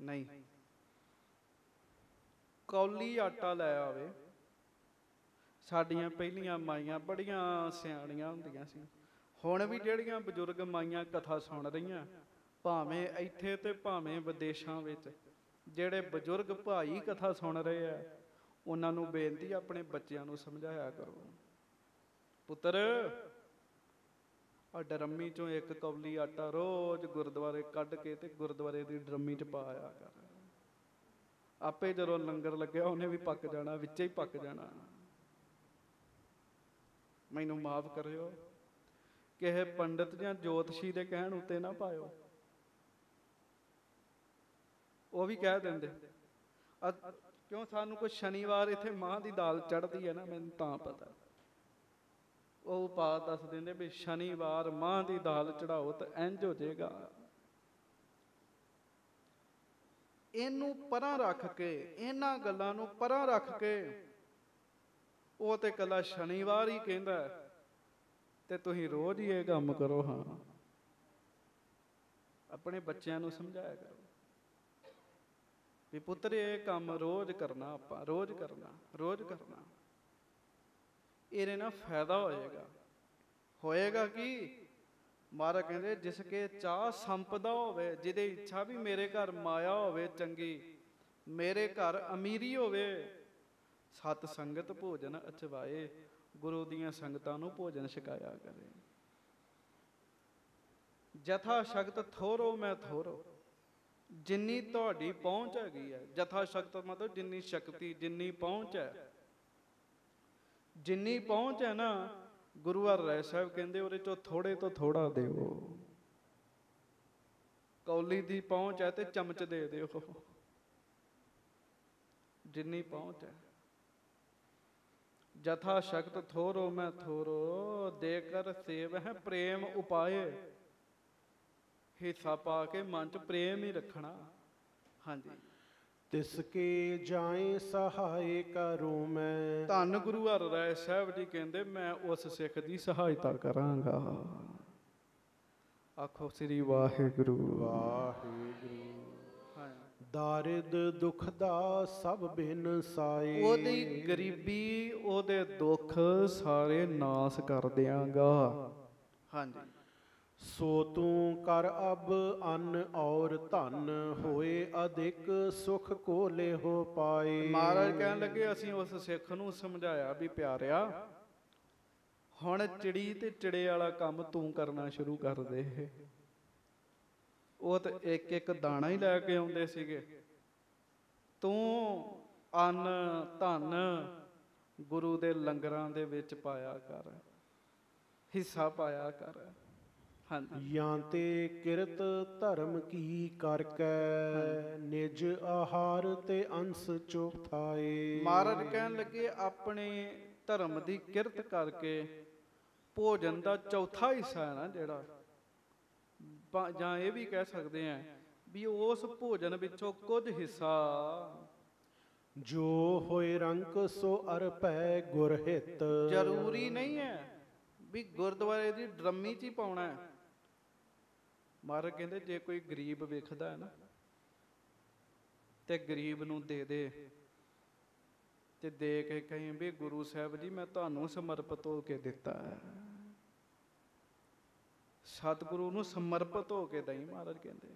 ਨਹੀਂ। ਕੌਲੀ ਆਟਾ ਲੈ ਆਵੇ। ਸਾਡੀਆਂ ਪਹਿਲੀਆਂ ਮਾਈਆਂ ਬੜੀਆਂ ਸਿਆਣੀਆਂ ਹੁੰਦੀਆਂ ਸੀ। ਹੁਣ ਵੀ ਜਿਹੜੀਆਂ ਬਜ਼ੁਰਗ ਮਾਈਆਂ ਕਥਾ ਸੁਣ ਰਹੀਆਂ, ਭਾਵੇਂ ਇੱਥੇ ਤੇ ਭਾਵੇਂ ਵਿਦੇਸ਼ਾਂ ਵਿੱਚ ਜਿਹੜੇ ਬਜ਼ੁਰਗ ਭਾਈ ਕਥਾ ਸੁਣ ਰਹੇ ਆ, ਉਹਨਾਂ ਨੂੰ ਬੇਨਤੀ ਆਪਣੇ ਬੱਚਿਆਂ ਨੂੰ ਸਮਝਾਇਆ ਕਰੋ। ਪੁੱਤਰ ਆ ਡਰਮੀ ਚੋਂ ਇੱਕ ਕਵਲੀ ਆਟਾ ਰੋਜ਼ ਗੁਰਦੁਆਰੇ ਕੱਢ ਕੇ ਤੇ ਗੁਰਦੁਆਰੇ ਦੀ ਡਰਮੀ ਚ ਪਾਇਆ ਕਰ। ਆਪੇ ਜਦੋਂ ਲੰਗਰ ਲੱਗਿਆ, ਉਹਨੇ ਵੀ ਪੱਕ ਜਾਣਾ, ਵਿੱਚੇ ਹੀ ਪੱਕ ਜਾਣਾ। ਮੈਨੂੰ ਮਾਫ ਕਰਿਓ। ਕਿਸੇ ਪੰਡਤ ਜਾਂ ਜੋਤਸ਼ੀ ਦੇ ਕਹਿਣ ਉੱਤੇ ਨਾ ਪਾਇਓ। ਉਹ ਵੀ ਕਹਿ ਦਿੰਦੇ। ਕਿਉਂ ਸਾਨੂੰ ਕੋਈ ਸ਼ਨੀਵਾਰ ਇੱਥੇ ਮਾਂ ਦੀ ਦਾਲ ਚੜਦੀ ਹੈ ਨਾ, ਮੈਨੂੰ ਤਾਂ ਪਤਾ। ਉਹ ਉਪਾਅ ਦੱਸ ਦਿੰਦੇ ਵੀ ਸ਼ਨੀਵਾਰ ਮਾਂ ਦੀ ਦਾਲ ਚੜਾਓ ਤਾਂ ਇੰਜ ਹੋ ਜਾਏਗਾ। ਇਹਨੂੰ ਪਰਾਂ ਰੱਖ ਕੇ, ਇਹਨਾਂ ਗੱਲਾਂ ਨੂੰ ਪਰਾਂ ਰੱਖ ਕੇ, ਉਹ ਤੇ ਕੱਲਾ ਸ਼ਨੀਵਾਰ ਹੀ ਕਹਿੰਦਾ ਤੇ ਤੁਸੀਂ ਰੋਜ਼ ਹੀ ਇਹ ਕੰਮ ਕਰੋ, ਹਾਂ। ਆਪਣੇ ਬੱਚਿਆਂ ਨੂੰ ਸਮਝਾਇਆ ਕਰੋ। ਵੀ ਪੁੱਤਰ, ਇਹ ਕੰਮ ਰੋਜ਼ ਕਰਨਾ ਆਪਾਂ, ਰੋਜ਼ ਕਰਨਾ ਰੋਜ਼ ਕਰਨਾ। ਇਹਦੇ ਨਾਲ ਫਾਇਦਾ ਹੋਏਗਾ। ਹੋਏਗਾ ਕੀ? ਮਹਾਰਾਜ ਕਹਿੰਦੇ, ਜਿਸ ਕੇ ਚਾਹ ਸੰਪਦਾ ਹੋਵੇ, ਜਿਹਦੇ ਇੱਛਾ ਵੀ ਮੇਰੇ ਘਰ ਮਾਇਆ ਹੋਵੇ, ਚੰਗੀ, ਮੇਰੇ ਘਰ ਅਮੀਰੀ ਹੋਵੇ, ਸਤ ਸੰਗਤ ਭੋਜਨ ਅਚਵਾਏ, ਗੁਰੂ ਦੀਆਂ ਸੰਗਤਾਂ ਨੂੰ ਭੋਜਨ ਛਕਾਇਆ ਕਰੇ। ਜਥਾ ਸ਼ਕਤ ਥੋਰੋ, ਮੈਂ ਥੋਰੋ। ਜਿੰਨੀ ਤੁਹਾਡੀ ਪਹੁੰਚ ਹੈਗੀ ਹੈ ਜਥਾ ਸ਼ਕਤ ਮਤਲਬ ਜਿੰਨੀ ਸ਼ਕਤੀ, ਜਿੰਨੀ ਪਹੁੰਚ ਹੈ। ਜਿੰਨੀ ਪਹੁੰਚ ਹੈ ਨਾ, ਗੁਰੂ ਹਰਿ ਸਾਹਿਬ ਕਹਿੰਦੇ, ਉਹਦੇ ਚੋਂ ਥੋੜੇ ਤੋਂ ਥੋੜਾ ਦਿਓ। ਕੌਲੀ ਦੀ ਪਹੁੰਚ ਹੈ ਤੇ ਚਮਚ ਦੇ ਦਿਓ। ਜਿੰਨੀ ਪਹੁੰਚ ਹੈ। ਜਥਾ ਸ਼ਕਤ ਥੋਰੋ ਮੈਂ ਥੋਰੋ ਦੇ ਕਰ ਸੇਵ ਹੈ ਪ੍ਰੇਮ ਉਪਾਏ। ਹਿੱਸਾ ਪਾ ਕੇ ਮਨ ਚ ਪ੍ਰੇਮ ਹੀ ਰੱਖਣਾ। ਹਾਂਜੀ। ਤਿਸ ਕੇ ਜਾਏ ਸਹਾਇ ਕਰੂੰ ਮੈਂ। ਧੰਨ ਗੁਰੂ ਹਰਿ ਸਾਹਿਬ ਜੀ ਕਹਿੰਦੇ ਮੈਂ ਉਸ ਸਿੱਖ ਦੀ ਸਹਾਇਤਾ ਕਰਾਂਗਾ। ਆਖੋ ਸ੍ਰੀ ਵਾਹਿਗੁਰੂ। ਵਾਹਿਗੁਰੂ। ਦਾਰਿਦ ਦੁਖ ਦਾ ਸਭ ਬਿਨ ਸਾਏ। ਉਹਦੀ ਗਰੀਬੀ ਉਹਦੇ ਦੁੱਖ ਸਾਰੇ ਨਾਸ ਕਰ ਦਿਆਂਗਾ। ਹਾਂਜੀ। ਸੋ ਤੂੰ ਕਰ ਅਬ ਅੰਨ ਔਰ ਧਨ, ਹੋਏ ਅਧਿਕ ਸੁਖ ਕੋ ਲਿਹੋ ਪਾਏ। ਮਹਾਰਾਜ ਕਹਿਣ ਲੱਗੇ, ਅਸੀਂ ਉਸ ਸਿੱਖ ਨੂੰ ਸਮਝਾਇਆ ਵੀ ਪਿਆਰਿਆ, ਹੁਣ ਚਿੜੀ ਤੇ ਚਿੜੇ ਵਾਲਾ ਕੰਮ ਤੂੰ ਕਰਨਾ ਸ਼ੁਰੂ ਕਰ ਦੇ। ਉਹ ਤਾਂ ਇੱਕ ਇੱਕ ਦਾਣਾ ਹੀ ਲੈ ਕੇ ਆਉਂਦੇ ਸੀਗੇ। ਤੂੰ ਅੰਨ, ਧਨ ਗੁਰੂ ਦੇ ਲੰਗਰਾਂ ਦੇ ਵਿੱਚ ਪਾਇਆ ਕਰ, ਹਿੱਸਾ ਪਾਇਆ ਕਰ। ਜਾਂ ਤੇ ਕਿਰਤ ਧਰਮ ਕੀ ਕਰ ਕੈ ਨਿਜ ਆਹਾਰ ਤੇ ਅੰਸ ਚੁਪਥਾਏ ਮਹਾਰਾਜ ਕਹਿਣ ਲੱਗੇ ਆਪਣੇ ਧਰਮ ਦੀ ਕਿਰਤ ਕਰਕੇ ਭੋਜਨ ਦਾ ਚੌਥਾ ਹਿੱਸਾ ਹੈ ਨਾ ਜਿਹੜਾ। ਜਾਂ ਇਹ ਵੀ ਕਹਿ ਸਕਦੇ ਆ ਵੀ ਉਸ ਭੋਜਨ ਵਿੱਚੋਂ ਕੁਝ ਹਿੱਸਾ ਜੋ ਹੋਏ ਰੰਕ ਸੋ ਅਰਪੈ ਗੁਰ ਹਿਤ ਜ਼ਰੂਰੀ ਨਹੀਂ ਹੈ ਵੀ ਗੁਰਦੁਆਰੇ ਦੀ ਡਰਮੀ 'ਚ ਹੀ ਪਾਉਣਾ ਹੈ। ਮਹਾਰਾਜ ਕਹਿੰਦੇ ਜੇ ਕੋਈ ਗਰੀਬ ਵੇਖਦਾ ਹੈ ਨਾ ਤੇ ਗਰੀਬ ਨੂੰ ਦੇ ਦੇ। ਤੇ ਦੇ ਕੇ ਕਹੇ ਵੀ ਗੁਰੂ ਸਾਹਿਬ ਜੀ ਮੈਂ ਤੁਹਾਨੂੰ ਸਮਰਪਿਤ ਹੋ ਕੇ ਦਿੱਤਾ ਹੈ। ਸਤਿਗੁਰੂ ਨੂੰ ਸਮਰਪਿਤ ਹੋ ਕੇ ਦਈ ਮਹਾਰਾਜ ਕਹਿੰਦੇ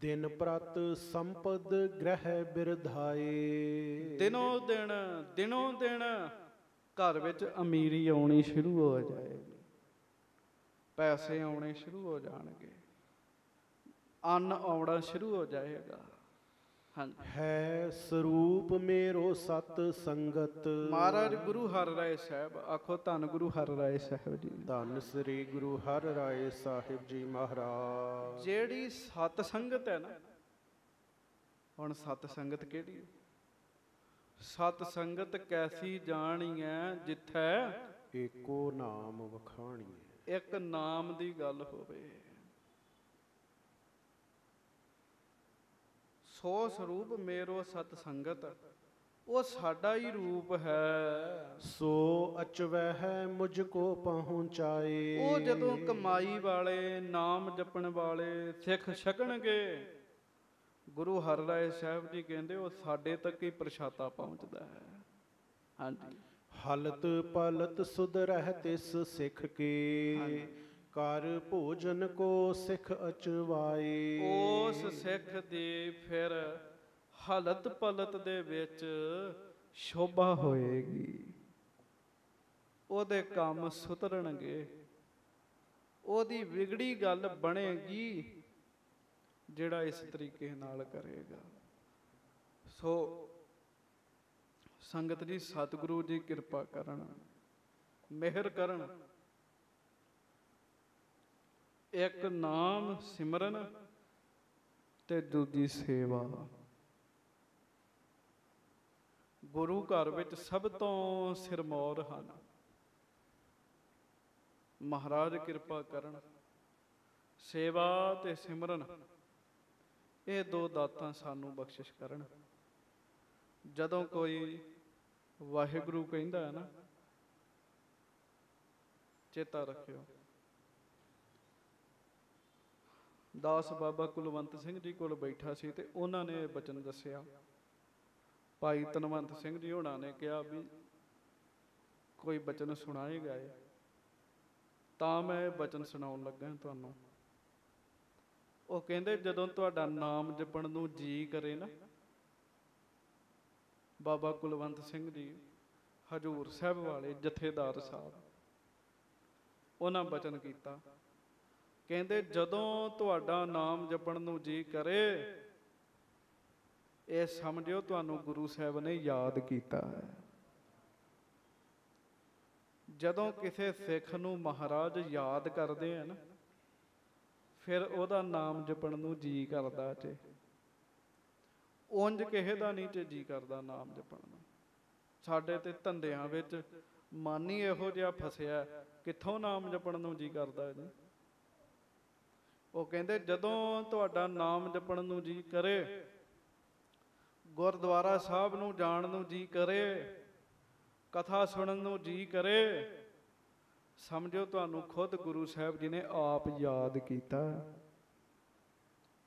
ਦਿਨ ਪ੍ਰਤ ਸੰਪਦ ਗ੍ਰਹਿ ਬਿਰਧਾਏ। ਦਿਨੋ ਦਿਨ ਦਿਨੋ ਦਿਨ ਘਰ ਵਿੱਚ ਅਮੀਰੀ ਆਉਣੀ ਸ਼ੁਰੂ ਹੋ ਜਾਏਗੀ। ਪੈਸੇ ਆਉਣੇ ਸ਼ੁਰੂ ਹੋ ਜਾਣਗੇ। ਅੰਨ ਆਉਣਾ ਸ਼ੁਰੂ ਹੋ ਜਾਏਗਾ। ਹੈ ਸਰੂਪ ਮੇਰੋ ਸਤ ਸੰਗਤ। ਮਹਾਰਾਜ ਗੁਰੂ ਹਰਿ ਰਾਏ ਸਾਹਿਬ ਆਖੋ ਧੰਨ ਗੁਰੂ ਹਰਿ ਰਾਏ ਸਾਹਿਬ ਜੀ। ਧੰਨ ਸ੍ਰੀ ਗੁਰੂ ਹਰਿ ਰਾਏ ਸਾਹਿਬ ਜੀ ਮਹਾਰਾਜ। ਜਿਹੜੀ ਸਤ ਸੰਗਤ ਹੈ ਨਾ ਹੁਣ ਸਤ ਸੰਗਤ ਕਿਹੜੀ ਹੈ? ਸਤ ਸੰਗਤ ਕੈਸੀ ਜਾਣੀ ਹੈ ਜਿੱਥੈ ਏਕੋ ਨਾਮ ਵਖਾਣੀਏ। ਇੱਕ ਨਾਮ ਦੀ ਗੱਲ ਹੋਵੇ। ਸੋ ਸਰੂਪ ਮੇਰੋ ਸਤ ਸੰਗਤ ਉਹ ਸਾਡਾ ਹੀ ਰੂਪ ਹੈ। ਸੋ ਅਚਵੈ ਹੈ ਮੁਝ ਕੋ ਪਹੁੰਚਾਏ। ਉਹ ਜਦੋਂ ਕਮਾਈ ਵਾਲੇ ਨਾਮ ਜਪਣ ਵਾਲੇ ਸਿੱਖ ਛਕਣਗੇ ਗੁਰੂ ਹਰਿਰਾਏ ਸਾਹਿਬ ਜੀ ਕਹਿੰਦੇ ਉਹ ਸਾਡੇ ਤੱਕ ਹੀ ਪ੍ਰਸ਼ਾਦਾ ਪਹੁੰਚਦਾ ਹੈ। ਹਾਂਜੀ। ਹਲਤ ਪਲਤ ਸੁਧ ਰਹਿ ਤਿਸ ਸਿੱਖ ਕੇ ਕਰ ਭੋਜਨ ਕੋ ਸਿੱਖ ਅਚਵਾਏ। ਉਸ ਸਿੱਖ ਦੀ ਫਿਰ ਹਲਤ ਪਲਤ ਦੇ ਵਿੱਚ ਸ਼ੋਭਾ ਹੋਏਗੀ। ਉਹਦੇ ਕੰਮ ਸੁਧਰਨਗੇ। ਉਹਦੀ ਵਿਗੜੀ ਗੱਲ ਬਣੇਗੀ ਜਿਹੜਾ ਇਸ ਤਰੀਕੇ ਨਾਲ ਕਰੇਗਾ। ਸੋ ਸੰਗਤ ਜੀ, ਸਤਿਗੁਰੂ ਜੀ ਕਿਰਪਾ ਕਰਨ। ਮਿਹਰ ਕਰਨ। ਇੱਕ ਨਾਮ ਸਿਮਰਨ ਤੇ ਦੂਜੀ ਸੇਵਾ। ਗੁਰੂ ਘਰ ਵਿੱਚ ਸਭ ਤੋਂ ਸਿਰਮੌਰ ਹਨ। ਮਹਾਰਾਜ ਕਿਰਪਾ ਕਰਨ। ਸੇਵਾ ਤੇ ਸਿਮਰਨ, ਇਹ ਦੋ ਦਾਤਾਂ ਸਾਨੂੰ ਬਖਸ਼ਿਸ਼ ਕਰਨ। ਜਦੋਂ ਕੋਈ ਵਾਹਿਗੁਰੂ ਕਹਿੰਦਾ ਹੈ ਨਾ, ਚੇਤਾ ਰੱਖਿਓ। ਦਾਸ ਬਾਬਾ ਕੁਲਵੰਤ ਸਿੰਘ ਜੀ ਕੋਲ ਬੈਠਾ ਸੀ ਤੇ ਉਹਨਾਂ ਨੇ ਇਹ ਬਚਨ ਦੱਸਿਆ। ਭਾਈ ਤਨਵੰਤ ਸਿੰਘ ਜੀ ਹੋਣਾ ਨੇ ਕਿਹਾ ਵੀ ਕੋਈ ਬਚਨ ਸੁਣਾਏ ਗਏ। ਤਾਂ ਮੈਂ ਇਹ ਬਚਨ ਸੁਣਾਉਣ ਲੱਗਾ ਤੁਹਾਨੂੰ। ਉਹ ਕਹਿੰਦੇ ਜਦੋਂ ਤੁਹਾਡਾ ਨਾਮ ਜਪਣ ਨੂੰ ਜੀ ਕਰੇ ਨਾ ਬਾਬਾ ਕੁਲਵੰਤ ਸਿੰਘ ਜੀ, ਹਜੂਰ ਸਾਹਿਬ ਵਾਲੇ ਜਥੇਦਾਰ ਸਾਹਿਬ। ਉਹਨਾਂ ਬਚਨ ਕੀਤਾ, ਕਹਿੰਦੇ, ਜਦੋਂ ਤੁਹਾਡਾ ਨਾਮ ਜਪਣ ਨੂੰ ਜੀ ਕਰੇ, ਇਹ ਸਮਝਿਓ ਤੁਹਾਨੂੰ ਗੁਰੂ ਸਾਹਿਬ ਨੇ ਯਾਦ ਕੀਤਾ ਹੈ। ਜਦੋਂ ਕਿਸੇ ਸਿੱਖ ਨੂੰ ਮਹਾਰਾਜ ਯਾਦ ਕਰਦੇ ਆ ਨਾ, ਫਿਰ ਉਹਦਾ ਨਾਮ ਜਪਣ ਨੂੰ ਜੀ ਕਰਦਾ ਤੇ ਉਂਝ ਕਿਸੇ ਦਾ ਨਹੀਂ ਤੇ ਜੀ ਕਰਦਾ ਨਾਮ ਜਪਣ ਨੂੰ। ਸਾਡੇ ਤੇ ਧੰਦਿਆਂ ਵਿੱਚ ਮਨ ਹੀ ਇਹੋ ਜਿਹਾ ਫਸਿਆ, ਕਿੱਥੋਂ ਨਾਮ ਜਪਣ ਨੂੰ ਜੀ ਕਰਦਾ ਜੀ ਉਹ ਕਹਿੰਦੇ, ਜਦੋਂ ਤੁਹਾਡਾ ਨਾਮ ਜਪਣ ਨੂੰ ਜੀ ਕਰੇ, ਗੁਰਦੁਆਰਾ ਸਾਹਿਬ ਨੂੰ ਜਾਣ ਨੂੰ ਜੀ ਕਰੇ, ਕਥਾ ਸੁਣਨ ਨੂੰ ਜੀ ਕਰੇ, ਸਮਝੋ ਤੁਹਾਨੂੰ ਖੁਦ ਗੁਰੂ ਸਾਹਿਬ ਜੀ ਨੇ ਆਪ ਯਾਦ ਕੀਤਾ।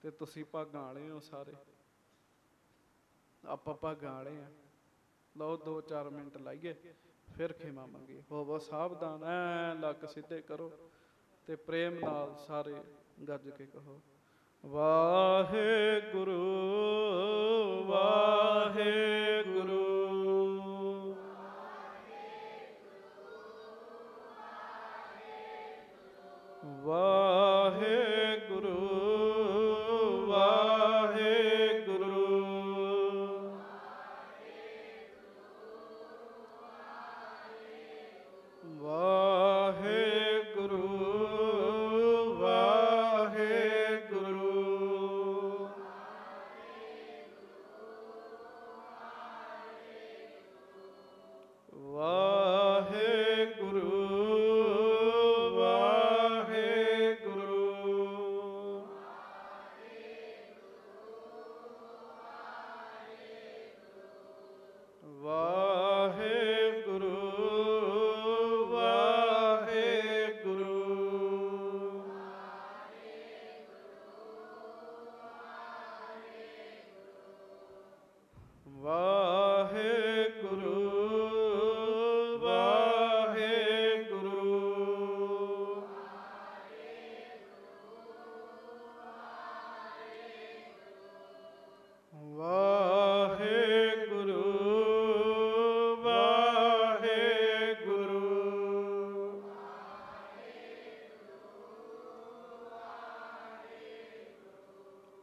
ਤੇ ਤੁਸੀਂ ਭਾਗਾਂ ਵਾਲੇ ਹੋ ਸਾਰੇ। ਆਪਾਂ ਭਾਗਾਂ ਵਾਲੇ ਆ। ਲਓ 2-4 ਮਿੰਟ ਲਾਈਏ, ਫਿਰ ਖੇਮਾ ਮੰਗੀ ਹੋਵੋ ਸਾਵਧਾਨ, ਐ ਲੱਕ ਸਿੱਧੇ ਕਰੋ ਤੇ ਪ੍ਰੇਮ ਨਾਲ ਸਾਰੇ ਗੱਜ ਕੇ ਕਹੋ ਵਾਹਿਗੁਰੂ ਵਾਹਿਗੁਰੂ ਵਾਹਿਗੁਰੂ।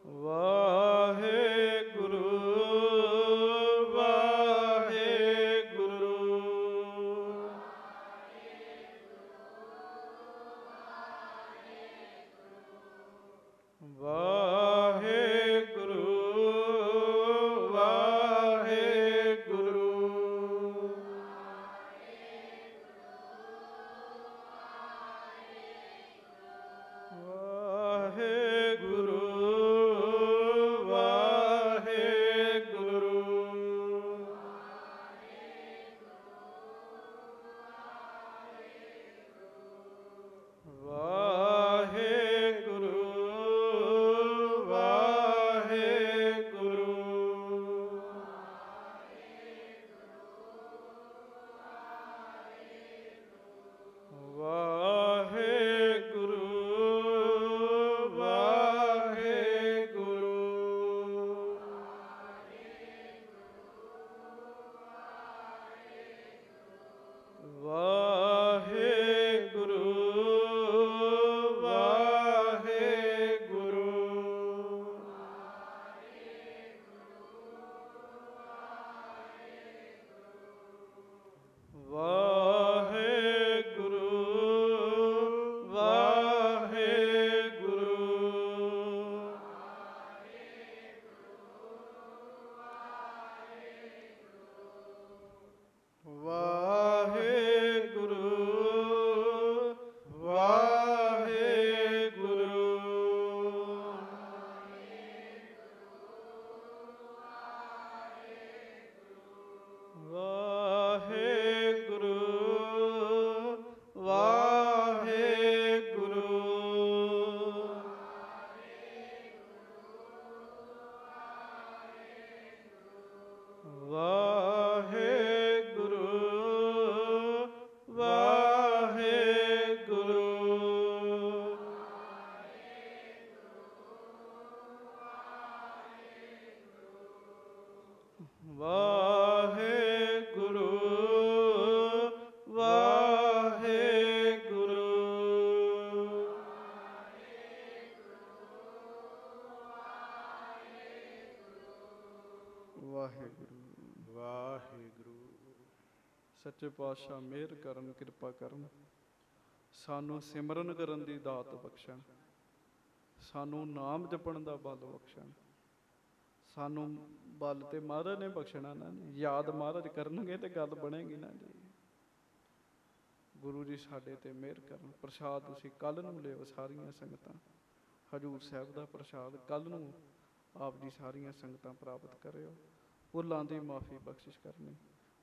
Whoa. ਸੱਚੇ ਪਾਤਸ਼ਾਹ ਮਿਹਰ ਕਰਨ, ਕਿਰਪਾ ਕਰਨ। ਸਾਨੂੰ ਸਿਮਰਨ ਕਰਨ ਦੀ ਦਾਤ ਬਖਸ਼ਣ। ਸਾਨੂੰ ਨਾਮ ਜਪਣ ਦਾ ਬਲ ਬਖਸ਼ਣ। ਸਾਨੂੰ ਬਲ ਤੇ ਮਹਾਰਾਜ ਨੇ ਬਖਸ਼ਣਾ ਨਾ ਯਾਦ ਮਹਾਰਾਜ ਕਰਨਗੇ ਤੇ ਗੱਲ ਬਣੇਗੀ ਨਾ ਜੀ। ਗੁਰੂ ਜੀ ਸਾਡੇ ਤੇ ਮਿਹਰ ਕਰਨ। ਪ੍ਰਸ਼ਾਦ ਤੁਸੀਂ ਕੱਲ ਨੂੰ ਲਿਓ ਸਾਰੀਆਂ ਸੰਗਤਾਂ। ਹਜੂਰ ਸਾਹਿਬ ਦਾ ਪ੍ਰਸ਼ਾਦ ਕੱਲ ਨੂੰ ਆਪ ਦੀ ਸਾਰੀਆਂ ਸੰਗਤਾਂ ਪ੍ਰਾਪਤ ਕਰਿਓ। ਭੁੱਲਾਂ ਦੀ ਮਾਫੀ ਬਖਸ਼ਿਸ਼ ਕਰਨੀ।